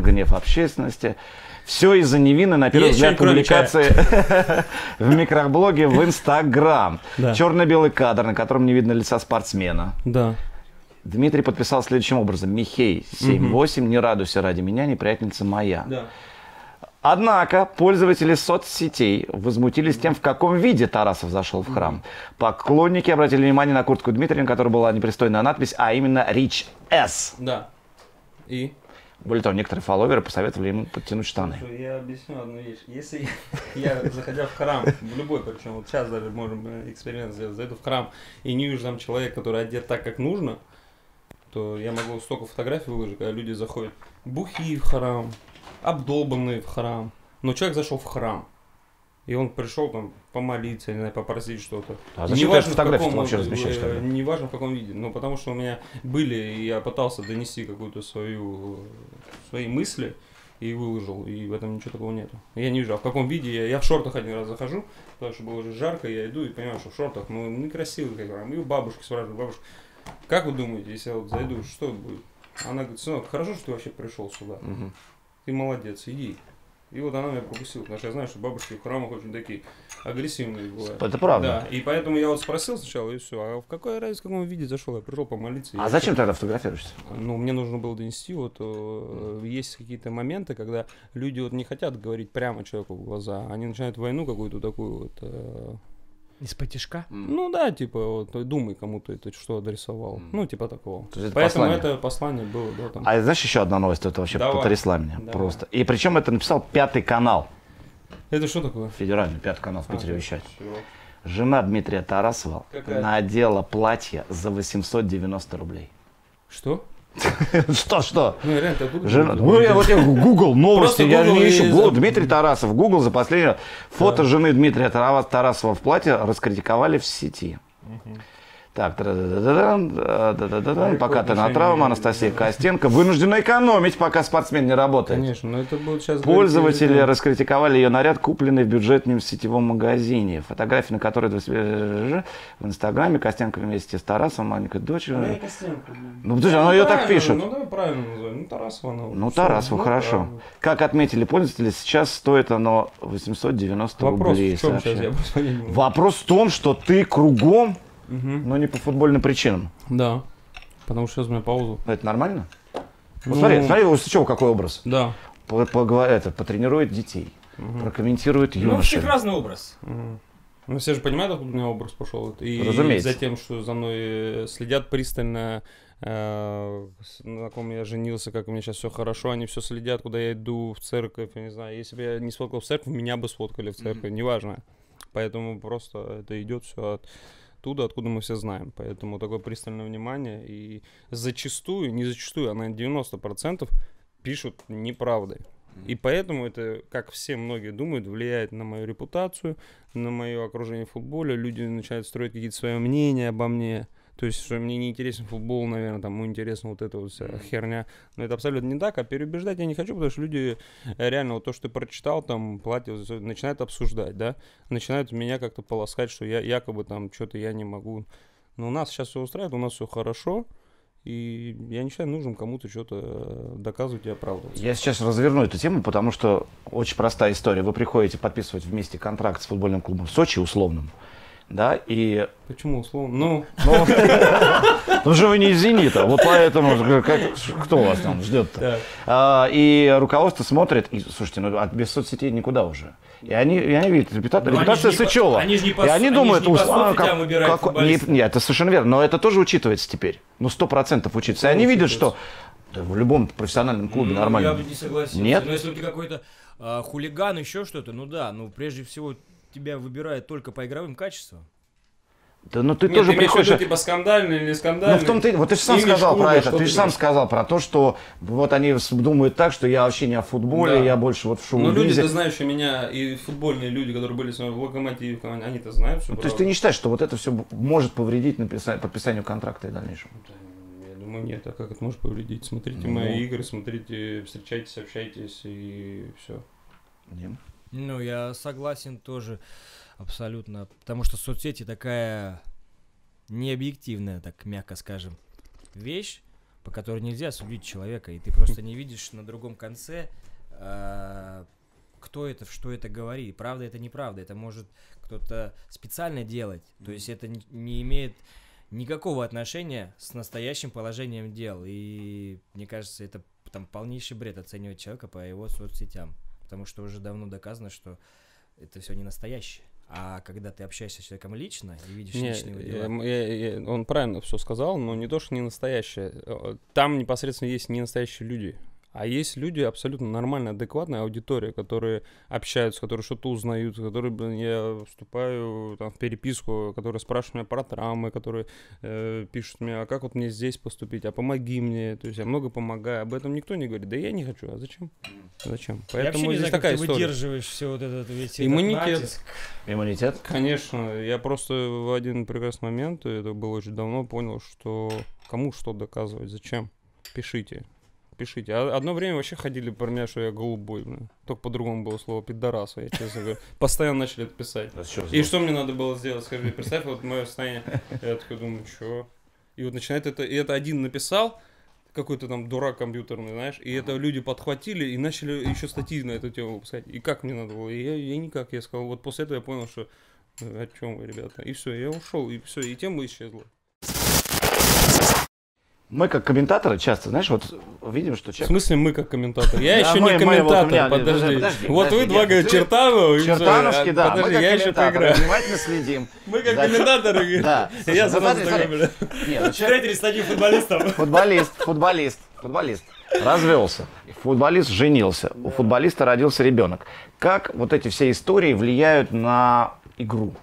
гнев общественности. Все из-за невинной, на первый Есть взгляд, публикации в микроблоге в Инстаграм. Да. Черно-белый кадр, на котором не видно лица спортсмена. Да. Дмитрий подписал следующим образом. Михей 78, не радуйся ради меня, неприятельница моя. Да. Однако пользователи соцсетей возмутились тем, в каком виде Тарасов зашел в храм. Поклонники обратили внимание на куртку Дмитрия, на которой была непристойная надпись, а именно Rich S. Да. И? Более того, некоторые фолловеры посоветовали ему подтянуть штаны. Я объясню одну вещь. Если я, заходя в храм, в любой, причем вот сейчас даже можем э, эксперимент сделать, зайду в храм и не вижу там человека, который одет так, как нужно, то я могу столько фотографий выложить, когда люди заходят бухие в храм, обдолбанные в храм. Но человек зашел в храм, и он пришел там помолиться, не знаю, попросить что-то. А зачем ты фотографию каком, вообще э, размещаешь тогда? Не важно в каком виде, но потому что у меня были, и я пытался донести какую-то свою, э, свои мысли и выложил, и в этом ничего такого нету. Я не вижу, а в каком виде я, я в шортах один раз захожу, потому что было уже жарко, я иду и понимаю, что в шортах, ну, некрасиво как раз. И у бабушки спрашиваю, бабушка, как вы думаете, если я вот зайду, что будет? Она говорит, сынок, хорошо, что ты вообще пришел сюда. Мгм. Ты молодец, иди. И вот она меня пропустила, потому что я знаю, что бабушки в храмах очень такие агрессивные бывают. Это правда. Да, и поэтому я вот спросил сначала, и все. А в какой разнице, в каком виде зашел? Я пришел помолиться. А зачем тогда фотографируешься? ну, мне нужно было донести, вот э, есть какие-то моменты, когда люди вот не хотят говорить прямо человеку в глаза, они начинают войну какую-то такую вот. э, Из-под тишка? ну да, типа, вот думай, кому ты это что адресовал. Ну, типа такого. То есть это Поэтому послание. это послание было, да, там. А знаешь еще одна новость, это вообще Давай. потрясла меня Давай. просто. И причем это написал Пятый канал, Это что такое? федеральный Пятый канал в Питере А, вещать. всё. Жена Дмитрия Тарасова Какая? надела платье за 890 рублей. Что? Что, что? Ну, реально? Жена... знаешь? Ну, я вот я Google новости, я Google не ищу. Дмитрий Тарасов. Google за последнее. Фото жены Дмитрия Тара- Тарасова в платье раскритиковали в сети. Так, пока ты на травме, Анастасия Костенко вынуждена экономить, пока спортсмен не работает. Конечно, но это будет сейчас... Пользователи раскритиковали ее наряд, купленный в бюджетном сетевом магазине. Фотографии, на которой в Инстаграме Костенко вместе с Тарасовым, маленькой дочерью. Ну. Ну, подожди, она ее так пишет. Ну, давай правильно назовем. Ну, Тарасова она. Ну, Тарасова, ну, хорошо. Как отметили пользователи, сейчас стоит оно 890 Вопрос рублей. Вопрос в том, что ты кругом, Мгм. но не по футбольным причинам. Да. Потому что сейчас у меня паузу. Это нормально? Ну, Вот смотри, смотри, у Сычева какой образ. Да. По- поговор- это, потренирует детей, прокомментирует Ну, у юношей. всех разный обрз. Мгм. Ну, все же понимают, откуда у меня образ пошел. И Разумеется. за тем, что за мной э, следят пристально, э, на ком я женился, как у меня сейчас все хорошо, они все следят, куда я иду, в церковь, я не знаю. Если бы я не сфоткал в церковь, меня бы сфоткали в церковь, неважно. Поэтому просто это идет все оттуда, откуда мы все знаем. Поэтому такое пристальное внимание. И зачастую, не зачастую, а на 90% пишут неправдой. И поэтому это, как все многие думают, влияет на мою репутацию, на мое окружение в футболе. Люди начинают строить какие-то свои мнения обо мне. То есть, что мне не интересен футбол, наверное, там, ему интересна вот эта вот вся херня. Но это абсолютно не так, а переубеждать я не хочу, потому что люди э, реально вот то, что ты прочитал, там, вот, начинают обсуждать, да, начинают меня как-то полоскать, что я якобы там что-то я не могу. Но у нас сейчас все устраивает, у нас все хорошо, и я не считаю нужным кому-то что-то э, доказывать и оправдывать. Я сейчас разверну эту тему, потому что очень простая история. Вы приходите подписывать вместе контракт с футбольным клубом Сочи условным, да, и Почему условно? Ну, Ну, ну же вы не из «Зенита», вот поэтому как- кто вас там ждет-то? А, и руководство смотрит, и, слушайте, ну от без соцсетей никуда уже. И они, и они видят репута- Ну, они репутация же не по- Сычева. они же не по и они они думают, же не по «Ус- а, выбирают футболиста». нет, нет, это совершенно верно, но это тоже учитывается теперь. Ну, сто процентов учится. И они видят, что да, в любом профессиональном клубе Ну, нормально. Я бы не согласился. Нет? Но если ты какой-то а, хулиган, еще что-то, ну да, ну прежде всего тебя выбирают только по игровым качествам. Да, ну ты Нет, тоже ты приходишь... виду, типа скандальный или не скандальный? Ну, в том ты, вот ты же сам Имидж сказал клуба, про это, что ты же сам сказал про то, что вот они думают так, что я вообще не о футболе, Да. я больше вот в Ну, шоу-бизе. люди-то знающие меня, и футбольные люди, которые были с вами в Локомотиве, в команде, они-то знают все Ну, то есть ты не считаешь, что вот это все может повредить написа- подписанию контракта и дальнейшему? Я думаю, нет, а как это может повредить? Смотрите Ну. мои игры, смотрите, встречайтесь, общайтесь, и все. Нет. Ну, я согласен тоже абсолютно, потому что соцсети такая необъективная, так мягко скажем, вещь, по которой нельзя судить человека, и ты просто не видишь на другом конце, а, кто это, что это говорит. Правда это неправда, это может кто-то специально делать, то есть это не- не имеет никакого отношения с настоящим положением дел, и мне кажется, это там полнейший бред оценивать человека по его соцсетям. Потому что уже давно доказано, что это все не настоящее. А когда ты общаешься с человеком лично и видишь Не, личные его я- дела, м- я- я- он правильно все сказал, но не то, что не настоящее. Э, Там непосредственно есть не настоящие люди. А есть люди абсолютно нормальная, адекватная аудитория, которые общаются, которые что-то узнают, которые, блин, я вступаю там, в переписку, которые спрашивают меня про травмы, которые э, пишут мне, а как вот мне здесь поступить, а помоги мне. То есть я много помогаю. Об этом никто не говорит. Да я не хочу. А зачем? Зачем? я Поэтому не здесь знаю, как такая ты история. выдерживаешь все вот этот весь этот Иммунитет. натиск. Иммунитет. Конечно, я просто в один прекрасный момент, это было очень давно, понял, что кому что доказывать, зачем. Пишите. Пишите. А одно время вообще ходили про меня, что я голубой, блин. Только по-другому было слово пидорас, я честно говорю. Постоянно начали это писать. И что мне надо было сделать? Скажи, представь, вот мое состояние. Я такой думаю, что? И вот начинает это, и это один написал, какой-то там дурак компьютерный, знаешь, и это люди подхватили и начали еще статьи на эту тему выпускать. И как мне надо было? И я, я никак, я сказал, вот после этого я понял, что э, о чем вы, ребята. И все, я ушел, и все, и тема исчезла. Мы как комментаторы часто, знаешь, вот видим, что В человек... смысле мы как комментатор? Я еще не комментатор, подожди. подожди, Вот вы два всё, Чертановский, а, да, Подожди, мы как я еще комментаторы внимательно следим. Мы как комментаторы. Да. Я ну сразу смотри, такой, ну Встретились с одним футболистом. Футболист, футболист, футболист. Развелся. Футболист женился. У футболиста родился ребенок. Как вот эти все истории влияют на игру?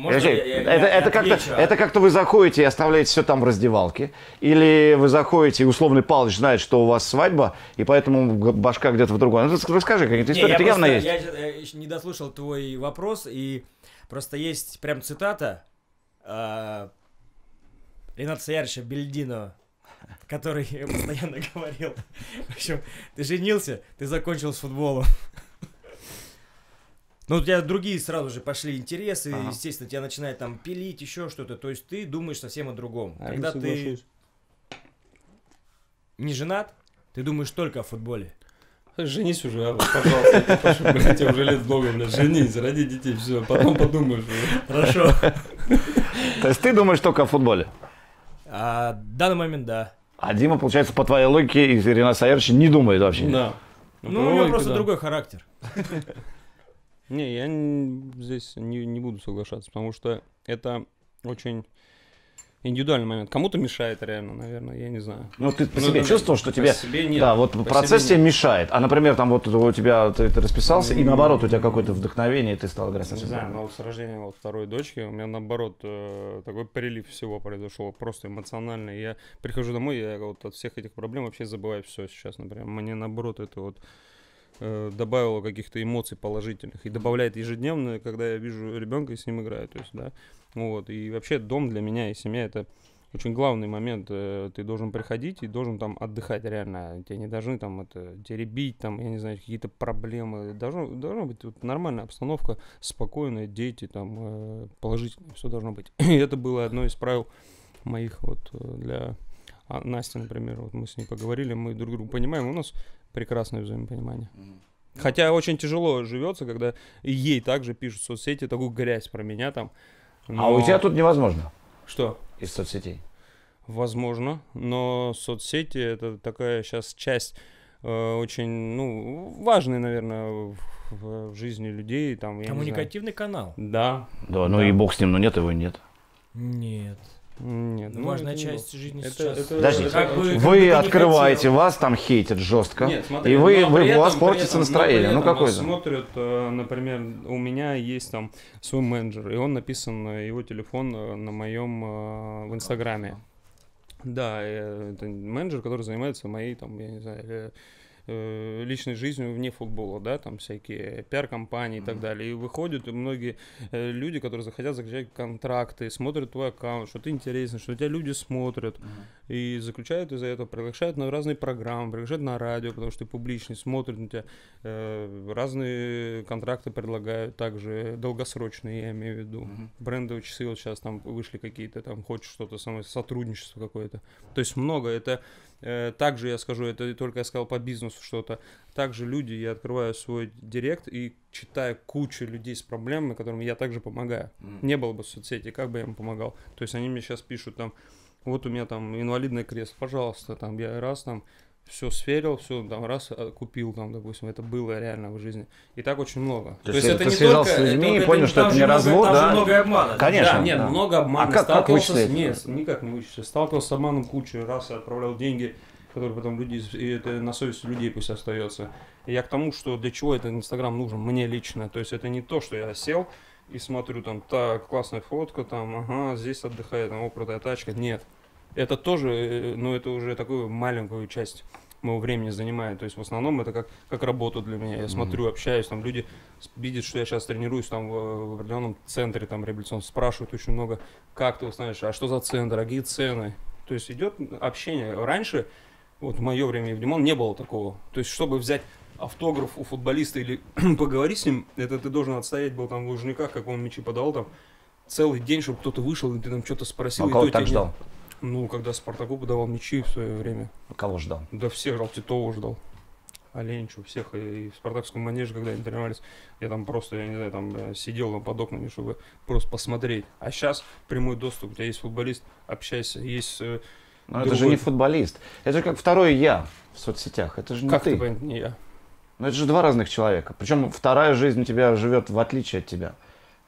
Можно я- я- это, я это как-то, это как-то вы заходите и оставляете все там в раздевалке, или вы заходите, и условный Палыч знает, что у вас свадьба, и поэтому башка где-то в другом. Ну, расскажи, какие-то истории, это явно есть. Я, я ещё не дослушал твой вопрос, и просто есть прям цитата а, Рената Саярича Бельдинова, который постоянно говорил. В общем, ты женился, ты закончил с футболом. Ну, у тебя другие сразу же пошли интересы, Ага. естественно, тебя начинает там пилить, еще что-то. То есть ты думаешь совсем о другом. А Когда ты соглашусь. не женат, ты думаешь только о футболе. Женись уже, а, пожалуйста, блядь, тебе уже лет много, блядь, женись, ради детей, все, потом подумаешь. Хорошо. То есть ты думаешь только о футболе. А, в данный момент, да. А Дима, получается, по твоей логике, и Ренат Саярович не думает вообще. Да. Ну, у него просто другой характер. Не, я здесь не, не буду соглашаться, потому что это очень индивидуальный момент. Кому-то мешает реально, наверное, я не знаю. Ну, ты по Ну, себе чувствовал, что по тебе... себе нет, да, вот по процесс тебе мешает. А, например, там вот у тебя ты, ты расписался, и наоборот, у тебя какое-то вдохновение, и ты стал играть Не знаю, но с рождения вот второй дочки у меня наоборот э, такой прилив всего произошел, просто эмоциональный. Я прихожу домой, я вот от всех этих проблем вообще забываю все сейчас, например. Мне наоборот это вот э, добавило каких-то эмоций положительных и добавляет ежедневно, когда я вижу ребенка и с ним играю, то есть, да. Вот, и вообще дом для меня и семья это очень главный момент. э, Ты должен приходить и должен там отдыхать реально. Тебя не должны там это теребить, там, я не знаю, какие-то проблемы. Должно, должна быть вот нормальная обстановка, спокойная, дети, там, э, все должно быть. И это было одно из правил моих вот э, для а, Насти, например. Вот мы с ней поговорили, мы друг друга понимаем, у нас прекрасное взаимопонимание. Хотя очень тяжело живется, когда и ей также пишут в соцсети такую грязь про меня там. А у но- тебя тут невозможно Что? из соцсетей. Возможно, но соцсети это такая сейчас часть э, очень, ну, важная, наверное, в, в- жизни людей. Там. Коммуникативный канал. Да. Да, ну Да. и бог с ним, но нет его нет. Нет. Нет, ну, Важная это не часть жизни Это- сейчас. это- Подожди, это Как бы- как Вы не открываете, хотел. вас там хейтят жестко. Нет, смотри, и вы, вы, при у вас этом- портится этом- настроение. Ну этом какой-то. Смотрят, э, например, у меня есть там свой менеджер, и он написан, его телефон э, на моем э, в Инстаграме. Да, это менеджер, который занимается моей, там, я не знаю, э, личной жизнью вне футбола, да, там всякие пиар-компании и так далее. И выходят и многие э, люди, которые захотят заключать контракты, смотрят твой аккаунт, что ты интересен, что тебя люди смотрят, и заключают из-за этого, приглашают на разные программы, приглашают на радио, потому что ты публичный, смотрят на тебя, э, разные контракты предлагают, также долгосрочные, я имею в виду. Брендовые часы вот сейчас там вышли какие-то, там хочешь что-то самое, сотрудничество какое-то. То есть много, это также я скажу, это только я сказал по бизнесу что-то. Также люди, я открываю свой директ и читаю кучу людей с проблемами, которым я также помогаю. Не было бы соцсети, как бы я им помогал. То есть они мне сейчас пишут там, вот у меня там инвалидное кресло, пожалуйста, там я раз там все сверил, все там раз а, купил, там, допустим, это было реально в жизни. И так очень много. То есть ты связался с людьми и понял, что это не развод, там да? же много обмана. Конечно. Да, нет, да. много обмана. А как- как вычислить? Нет, никак не вычислить. Сталкивался с обманом кучу раз, отправлял деньги, которые потом люди, и это на совести людей пусть остается. И я к тому, что для чего этот Инстаграм нужен мне лично. То есть это не то, что я сел и смотрю там, так, классная фотка, там, ага, здесь отдыхает, там, о, крутая тачка. Нет. Это тоже, э, ну, это уже такую маленькую часть моего времени занимает. То есть в основном это как, как работа для меня. Я смотрю, общаюсь, там люди видят, что я сейчас тренируюсь там в, в определенном центре там реабилитационном, спрашивают очень много, как ты узнаешь, а что за центр, а какие цены. То есть идет общение. Раньше, вот в мое время и в Димон не было такого. То есть чтобы взять автограф у футболиста или поговорить с ним, это ты должен отстоять был там в Лужниках, как он мячи подавал там целый день, чтобы кто-то вышел, и ты там что-то спросил. А и кого ты так тебе не- ждал? Ну, когда Спартаку подавал мячи в свое время. Кого ждал? Да всех ждал, Титова ждал. Оленичу, всех. И в спартакском манеже, когда они тренировались, я там просто, я не знаю, там э, сидел там под окнами, чтобы просто посмотреть. А сейчас прямой доступ, у тебя есть футболист, общайся, есть... э, Ну, это же другой. не футболист. Это же как второе я в соцсетях. Это же не как ты. понять, не я. Ну, это же два разных человека. Причем вторая жизнь у тебя живет в отличие от тебя.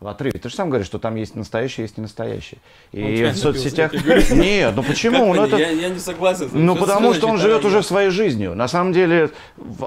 В отрыве. Ты же сам говоришь, что там есть настоящий, есть не настоящий. Он И чай в соцсетях... Нет, ну почему? Ну, это... я, я не согласен. Ну, потому что он живет уже своей жизнью. На самом деле,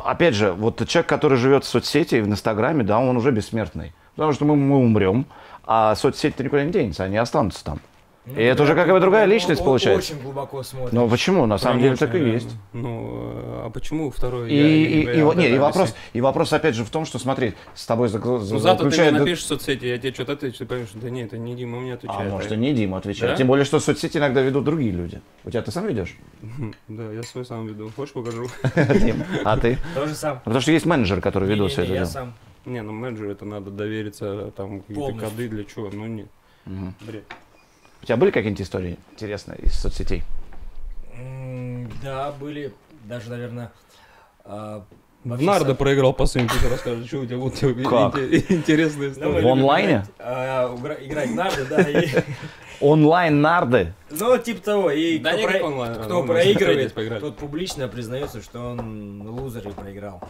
опять же, вот человек, который живет в соцсети и в Инстаграме, да, он уже бессмертный. Потому что мы, мы умрем, а соцсети никуда не денется, они останутся там. Ну, И это уже какая-то другая личность получается. Очень глубоко смотрит. Но почему? На самом деле так и есть. Ну, а почему второй И, я? и, не, и вопрос, и вопрос опять же в том, что смотри, с тобой за, за- Ну, завтра ты мне напишешь в соцсети, я тебе что-то отвечу, ты поймешь, да нет, это не Дима мне А отвечает. может а и не Дима отвечает. Да? Тем более, что соцсети иногда ведут другие люди. У тебя ты сам ведешь? Да, я свой сам веду. Хочешь покажу? А ты? Тоже сам. Потому что есть менеджер, который ведут все это я дело. сам. Не, ну менеджеру это надо довериться, там какие-то коды для чего, ну нет. Бред. У тебя были какие-нибудь истории интересные из соцсетей? Да, были даже, наверное, а, В всех Нардо со- проиграл по своим, ты расскажешь, что у тебя вот тебе Как? интер- интересная Ну, мы история. В онлайне? играть, а, Играть в нарды, да. Онлайн нарды. Ну, типа того. И Да кто никак про- онлайн, кто онлайн, проигрывает, тот публично признается, что он лузер и проиграл.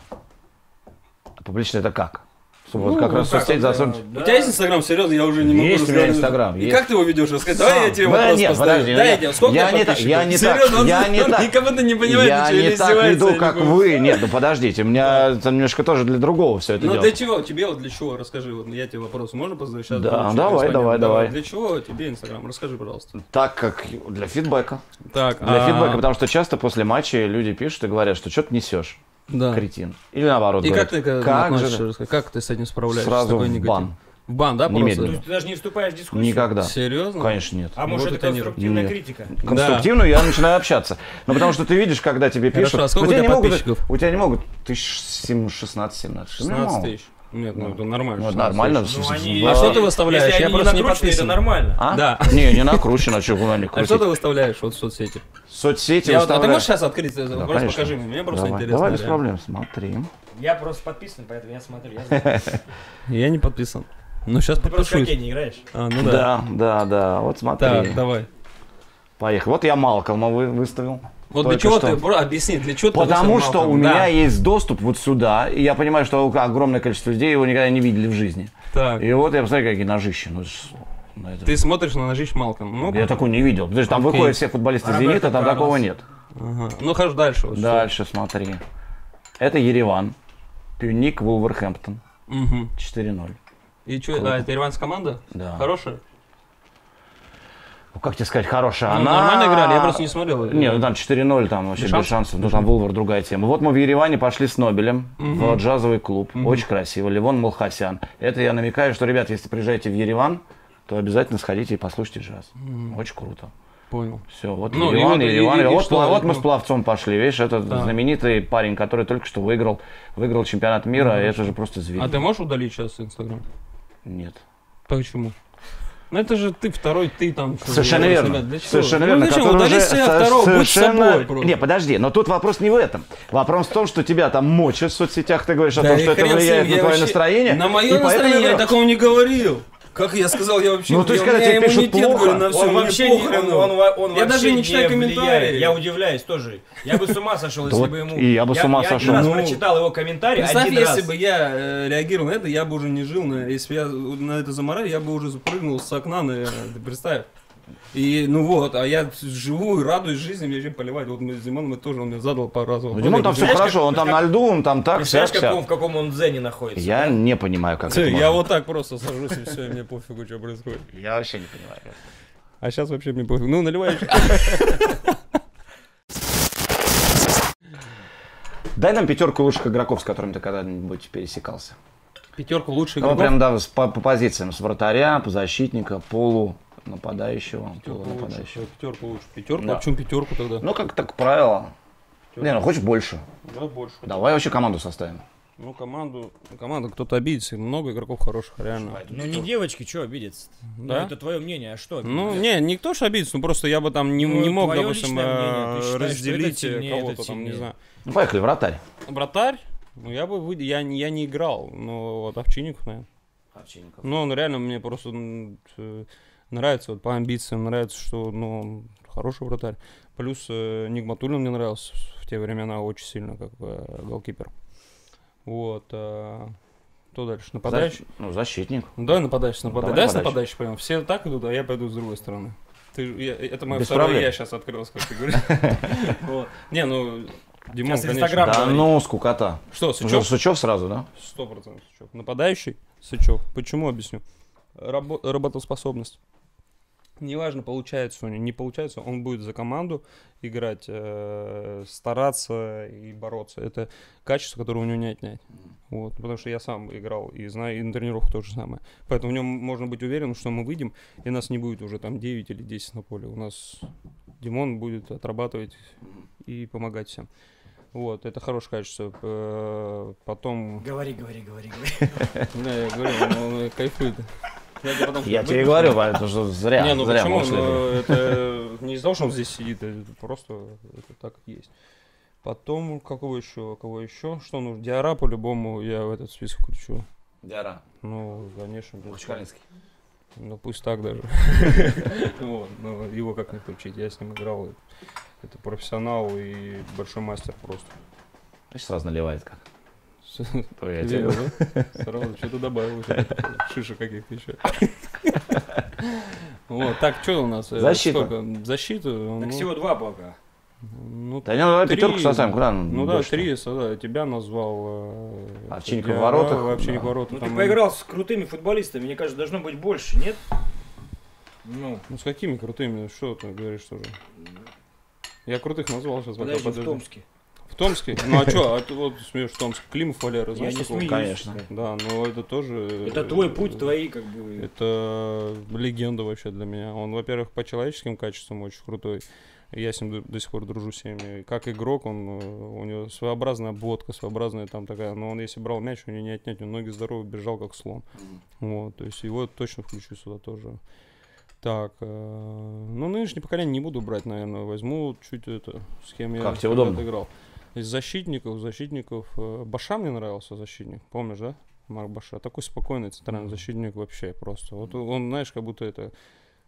Публично это как? Чтобы Ну, вот как раз как соцсеть засунуть. да. У тебя есть Инстаграм, серьезно, я уже не могу Есть у меня. Инстаграм, И есть. как ты его ведешь? Расскажи, давай я тебе Да вопрос нет, поставлю. подожди, Дай я- я сколько я не так- я не так, Серьезно, он- я не он так. Никого не понимает, Я ничего, не или так веду, не как вы. Нет, ну подождите, у меня это немножко тоже для другого все это Ну для чего? Тебе вот для чего? Расскажи, вот я тебе вопрос. Можно позадать сейчас? Да, давай, давай, давай. Для чего тебе Инстаграм? Расскажи, пожалуйста. Так как для фидбэка. Так, Для а, фидбэка, потому что часто после матча люди пишут и говорят, что что-то несешь, Да. кретин. Или наоборот И говорят, как ты как же Как ты с этим справляешься? сразу такой в негатив? бан? В бан, да, Немедленно. То просто? есть ты даже не вступаешь в дискуссию? Никогда. Серьезно? Конечно, нет. А может Вот это конструктивная Нет. критика? Конструктивную я начинаю общаться. Ну, потому что ты видишь, когда тебе Хорошо, пишут... а сколько у у тебя тебя не могут, подписчиков? у тебя не могут тысяч сем- 16-17. 16 тысяч. Нет, ну это нормально. Ну, это 16 нормально. Ну, они- А что ты выставляешь? Если Я они просто не накручены, это нормально. А? Да. Не, не накручено, что куда не А что ты выставляешь вот в соцсети? Соцсети Я, вот- а ты выставляю. можешь сейчас открыть этот Да, вопрос? конечно. Покажи мне, мне просто Давай, интересно. давай без реально. проблем, смотри. Я просто подписан, поэтому я смотрю. Я не подписан. Ну сейчас Ты просто подпишусь. не играешь? А, ну да. Да, да, да. Вот смотри. Так, давай. Поехали. Вот я Малкома вы- выставил. Вот для чего что. ты, бро, объясни, для чего ты Потому что у Малкольма? меня Да. есть доступ вот сюда, и я понимаю, что огромное количество людей его никогда не видели в жизни. Так. И вот я посмотрю, какие ножища. Ну, это Ты смотришь на ножищ Малком. Ну, Я такого не видел. Потому что там Окей. выходят все футболисты Роберто Зенита, там Карлос. такого нет. ага. ну хожу дальше. Вот, Дальше смотри. Это Ереван. Пюник Вулверхэмптон. что. Мгм. 4-0. И что, а, это ирландская команда? Да. Хорошая? Ну, как тебе сказать, хорошая. Ну, Она... нормально играли, я просто не смотрел. Не, ну там 4-0, там вообще Без без, шансов? Ну там Вулвар другая тема. Вот мы в Ереване пошли с Нобелем в джазовый клуб. Очень красиво. Левон Малхасян. Это я намекаю, что, ребят, если приезжаете в Ереван, то обязательно сходите и послушайте джаз. Очень круто. Понял. Все, вот Ну, и Ереван, вот- и- Ереван. и- и вот, что? пла- вот мы Ну. с пловцом пошли, видишь, это Да. знаменитый парень, который только что выиграл, выиграл чемпионат мира, и это же просто зверь. А ты можешь удалить сейчас Инстаграм? Нет. Почему? Ну это же ты второй, ты там. Совершенно верно. для чего? Совершенно ну, верно. Зачем? Удали себя со- второго, будь совершенно- собой просто. Не, подожди, но тут вопрос не в этом. Вопрос в том, что тебя там мочат в соцсетях, ты говоришь о Да том, и что это влияет на твое настроение. На мое настроение я такого не говорил. Как я сказал, я вообще... Ну, то есть, я- когда тебе пишут плохо, на все, Он вообще не, он, он, он Я даже не читаю комментарии. Я удивляюсь тоже. Я бы с ума сошел, если бы ему... и я бы с ума я сошел. один раз Ну, прочитал его комментарий, Представь, если бы я э, реагировал на это, я бы уже не жил. Если бы я на это замораю, я бы уже запрыгнул с окна, наверное. Ты представь. И ну вот, а я живу и радуюсь жизни, мне чем поливать. Вот мы с Димоном мы тоже, он мне задал пару раз. Ну, Димон там все хорошо, он там на льду, он там так, Представляешь, каком, вся. в каком он дзене находится? Я не понимаю, как это я можно. вот так просто сажусь и все, и мне пофигу, что происходит. Я вообще не понимаю. А сейчас вообще мне пофиг. Ну, наливай еще. Дай нам пятерку лучших игроков, с которыми ты когда-нибудь пересекался. Пятерку лучших Ну, игроков. прям, да, по, по позициям. С вратаря, по защитника, полу, нападающего, Пятерку полу лучше. нападающего. Пятерку лучше. Пятерку? Да. А почему пятерку тогда? Ну, как так правило. Не, ну хочешь больше. Да, больше. Давай вообще команду составим. Ну, команду, команда, кто-то обидится, много игроков хороших, реально. Ну не девочки, что обидеться? Да? Ну, это твое мнение, а что? Ну, обидеться? не, никто ж обидится, ну просто я бы там не, Ну, не мог, допустим, э, считаешь, разделить сильнее, кого-то там, не знаю. Ну, поехали, вратарь. Вратарь, ну я бы выйд... я, не- я не играл, но вот Овчинников, наверное. Ну, он реально мне просто э, нравится, вот по амбициям, нравится, что, ну, хороший вратарь. Плюс э, Нигматуллин мне нравился в те времена очень сильно, как э, голкипер. Вот. э, кто дальше? Нападающий? Защ- Ну, защитник. Ну, давай нападающий, нападающий. Давай Давай нападающий. прям. Все так идут, а я пойду с другой стороны. Ты, я- это мое Без второе проблем. я сейчас открылось, как ты говоришь. Не, ну, Димон, конечно. Инстаграм. Да ну, скукота. Что, Ну, Сычев? Сычев сразу, да? Сто процентов Сычев. Нападающий Сычев. Почему объясню? Рабо- работоспособность. Неважно, получается у него, не получается, он будет за команду играть, э, стараться и бороться. Это качество, которое у него не отнять. Вот, потому что я сам играл и знаю, и на тренировках то же самое. Поэтому в нем можно быть уверенным, что мы выйдем, и нас не будет уже там 9 или 10 на поле. У нас Димон будет отрабатывать и помогать всем. Вот, это хорошее качество. Э, Потом Говори, говори, говори, говори. да, я говорю, он, он кайфует. Я тебе говорю, Ваня, потому что зря, Не, ну почему? Ну, это не из-за того, что он здесь сидит, это просто это так и есть. Потом, какого еще, кого еще? Что нужно? Диара по-любому я в этот список включу. Диара. Ну, конечно. Кучкалинский. Ну, пусть так даже. Ну, его как не включить, я с ним играл. Это профессионал и большой мастер просто. Значит, сразу наливает как. Тебе видел, да? Сразу что-то добавил. Шишек каких-то еще. Вот, так, что у нас? э, Защита. сколько? Защиту? Так ну, всего два пока. ну, Да не, ну давай Три. пятерку составим, куда Ну да, три, да, тебя назвал. э, Овчинников Диара, в воротах, Овчинников в воротах. Ну ты поиграл с крутыми футболистами, мне кажется, должно быть больше, нет? Ну, Ну с какими крутыми? Что ты говоришь тоже? Я крутых назвал сейчас. пока, подожди, в подожди. Томске. В Томске? Ну а что? А ты вот смеешь в Томске. Климов Валера, Я знаешь не такого? смеюсь. Конечно. Да, ну это тоже... Это твой путь, твои как бы... Это легенда вообще для меня. Он, во-первых, по человеческим качествам очень крутой. Я с ним до, до сих пор дружу всеми. Как игрок, он, э, у него своеобразная обводка, своеобразная там такая. Но он, если брал мяч, у него не отнять, он ноги здоровые, бежал как слон. Вот, то есть его точно включу сюда тоже. Так, э, ну нынешнее поколение не буду брать, наверное, возьму чуть это, с кем я Как тебе когда-то удобно? играл. Из защитников, защитников, э, Баша мне нравился защитник, помнишь, да? Марк Баша, такой спокойный центральный защитник вообще просто. Вот он, знаешь, как будто это,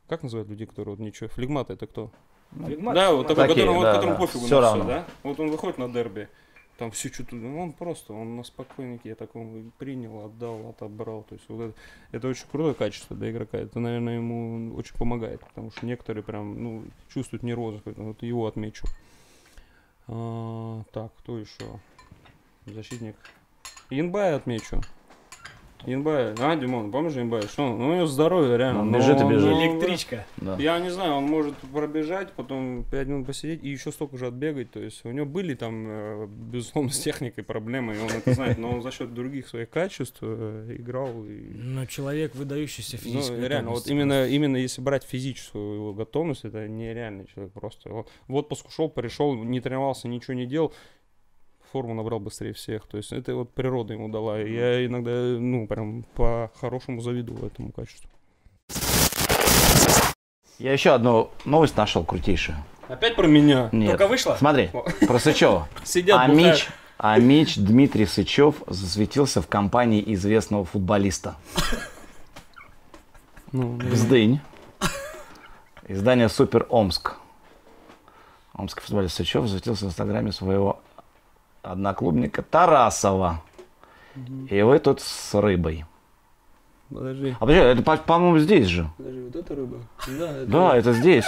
как называют людей, которые вот ничего, флегмат это кто? Флегмат, да, вот такой, Такие, которому, вот, да, которому да. пофигу Всё на равно. всё, да? Вот он выходит на дерби, там все что-то, ну, он просто, он на спокойнике, я такому принял, отдал, отобрал. То есть вот это, это очень крутое качество для игрока. Это, наверное, ему очень помогает, потому что некоторые прям, ну, чувствуют нервозность, поэтому вот его отмечу. А, так, кто еще? Защитник. Янбай отмечу. Янбай. А, Димон, помнишь Янбай? Что он? Ну, у него здоровье реально. Он бежит и бежит. ну, Электричка. Да. я не знаю, он может пробежать, потом 5 минут посидеть и еще столько же отбегать. То есть у него были там, э, безусловно, с техникой проблемы, и он это знает, но он за счет других своих качеств э, играл. И... Но человек, выдающийся Ну, физически. реально, вот именно, именно если брать физическую его готовность, это нереальный человек просто. Вот в отпуск ушел, пришел, не тренировался, ничего не делал, форму набрал быстрее всех. То есть это вот природа ему дала. И я иногда, ну, прям по-хорошему завидую этому качеству. Я еще одну новость нашел крутейшую. Опять про меня. Нет. Только вышла? Смотри, про Сычева. Сидят, А бухают. Мич, а Мич Дмитрий Сычев засветился в компании известного футболиста. Ну, Вздынь. Издание «Супер Омск». Омский футболист Сычев засветился в инстаграме своего одноклубника Тарасова. И вы тут с рыбой. Подожди, А подожди, это, по- по-моему, здесь же. подожди, вот это рыба? Да, это... Да, это здесь.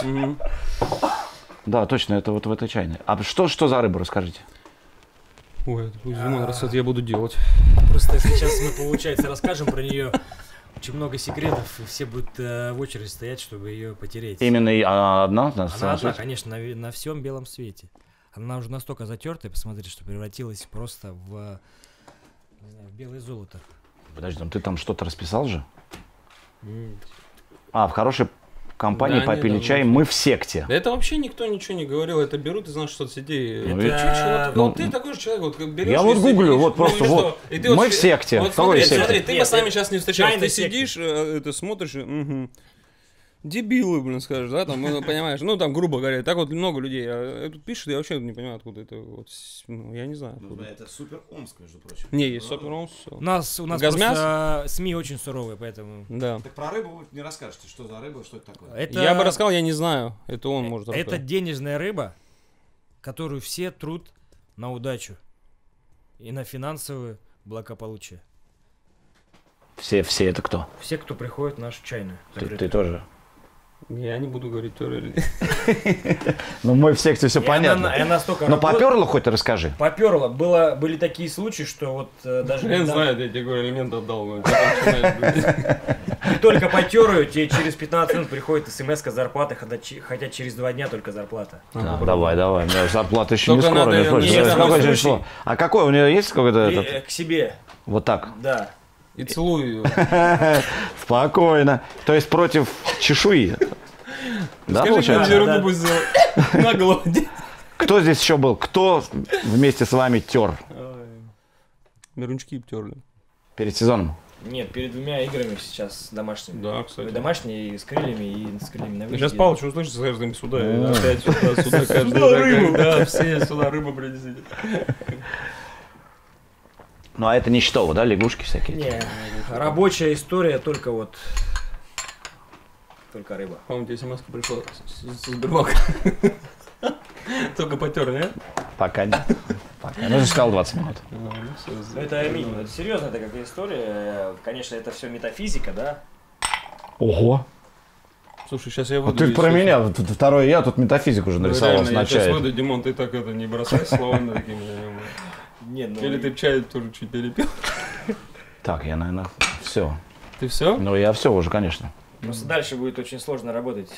Да, точно, это вот в этой чайной. А что, что за рыба, расскажите? Ой, это пусть Димон рассказывает, я буду делать. Просто если сейчас мы, получается, расскажем про нее, очень много секретов, и все будут э, в очередь стоять, чтобы ее потереть. Именно и она одна? на Она одна, конечно, на, на всем белом свете. Она уже настолько затертая, посмотрите, что превратилась просто в, не знаю, в белое золото. Подожди, ну ты там что-то расписал же? А, в хорошей компании Да, попили недавно. чай, мы в секте. Да это вообще никто ничего не говорил, это берут из наших соцсетей. Ну, Это вот, Ну, вот ты такой же человек, вот берешь Я вот гуглю, вот ну, просто вот. И ты Мы вот в секте. Вот смотри, секте? смотри, ты Нет, бы с нами это сейчас не встречался, чайной ты сидишь, э, это смотришь. Дебилы, блин, скажешь, да, там, ну, понимаешь, ну, там, грубо говоря, так вот много людей, а, э, тут пишут, я вообще не понимаю, откуда это, вот, ну, я не знаю, откуда. это супер Омск, между прочим. Не, есть Сопер У нас, у нас Газмяс? просто СМИ очень суровые, поэтому... Да. Так про рыбу вы не расскажете, что за рыба, что это такое? Это, Я бы рассказал, я не знаю, это он может Это рассказать. денежная рыба, которую все трут на удачу и на финансовое благополучие. Все, все это кто? Все, кто приходит в нашу чайную. Ты, ты тоже. Я не буду говорить, нет. Ну, мы в секте все понятно. Она, и она столько Но поперло хоть расскажи. Поперло. Было, были такие случаи, что вот э, даже недавно- знает, я тебе говорю, элемент отдал. быть. ты только потер ее, тебе через 15 минут приходит смс зарплаты, хотя, че- хотя через два дня только зарплата. Да, давай, давай. У меня зарплата еще не скоро. не не? А какой? У нее есть какой-то этот? э, к себе, Вот так. да. И целую ее. Спокойно. То есть против чешуи. Да, Скажи, получается? На голову. Кто здесь еще был? Кто вместе с вами тер Мирунчики обтерли. перед сезоном? Нет, перед двумя играми сейчас домашними. Да, кстати. Домашние с крыльями и с крыльями на выезде. Сейчас Павлович услышит, с каждым сюда, и Да. опять сюда, сюда, каждый. Сюда да, рыбу. Да, все сюда рыба принесите. Ну, а это не Нищетово, да, лягушки всякие? Не, рабочая история только вот... Только рыба. По-моему, тебе смс пришла с- Сбербанка. Только потер, нет? Пока нет. Пока. Ну, сказал 20 минут. А, ну Ну. Это минимум, это серьезная такая история. Э, Конечно, это все метафизика, да? Ого. Слушай, сейчас я Вот выйду. ты про меня, вот тут второе я, тут метафизику уже Ну, нарисовал реально, я сейчас выйду, Димон, ты так это не бросай словами такими. Нет, ну... Или ты чай тоже чуть перепил. Так, я, наверное, все. Ты все? Ну, я все уже, конечно. Просто дальше будет очень сложно работать.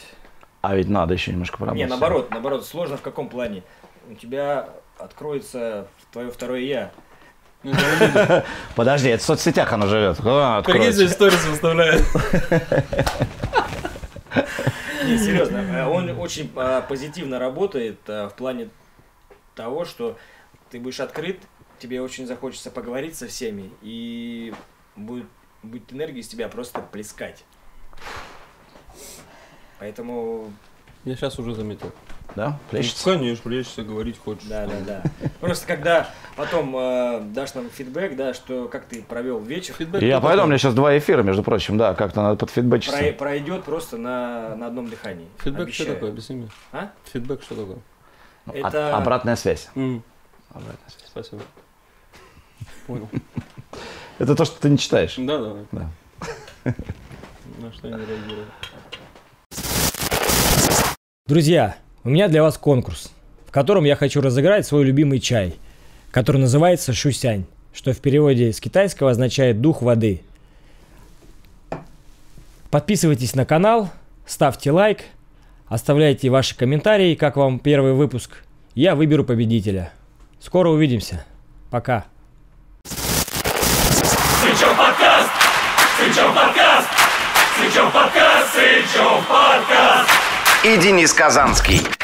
А ведь надо еще немножко поработать. Не, наоборот, наоборот, сложно в каком плане? У тебя откроется твое второе я. Подожди, это в соцсетях оно живет. Прикинь, откроется. здесь сторис выставляет. Не, серьезно, он очень а, позитивно работает а, в плане того, что ты будешь открыт, тебе очень захочется поговорить со всеми, и будет, будет энергия из тебя просто плескать. Поэтому, Я сейчас уже заметил. Да? Плещется? Конечно, плещется, говорить хочешь. да, да, да. Просто когда потом э, дашь нам фидбэк, да, что как ты провел вечер, Фидбэк Я пойду, у меня сейчас два эфира, между прочим, да, как-то надо про- подфидбэчиться. пройдет просто на, на одном дыхании. Фидбэк что Обещаю. такое? Объясни мне. А? Фидбэк что такое? Ну, это- Обратная связь. М, Обратная связь. Спасибо. Понял. Это то, что ты не читаешь. Да, да. Да. На что я не реагирую. Друзья, у меня для вас конкурс, в котором я хочу разыграть свой любимый чай, который называется шусянь, что в переводе с китайского означает дух воды. Подписывайтесь на канал, ставьте лайк, оставляйте ваши комментарии, как вам первый выпуск. Я выберу победителя. Скоро увидимся. Пока. Сычев подкаст! Сычев подкаст! Сычев подкаст! Сычев подкаст! И Денис Казанский.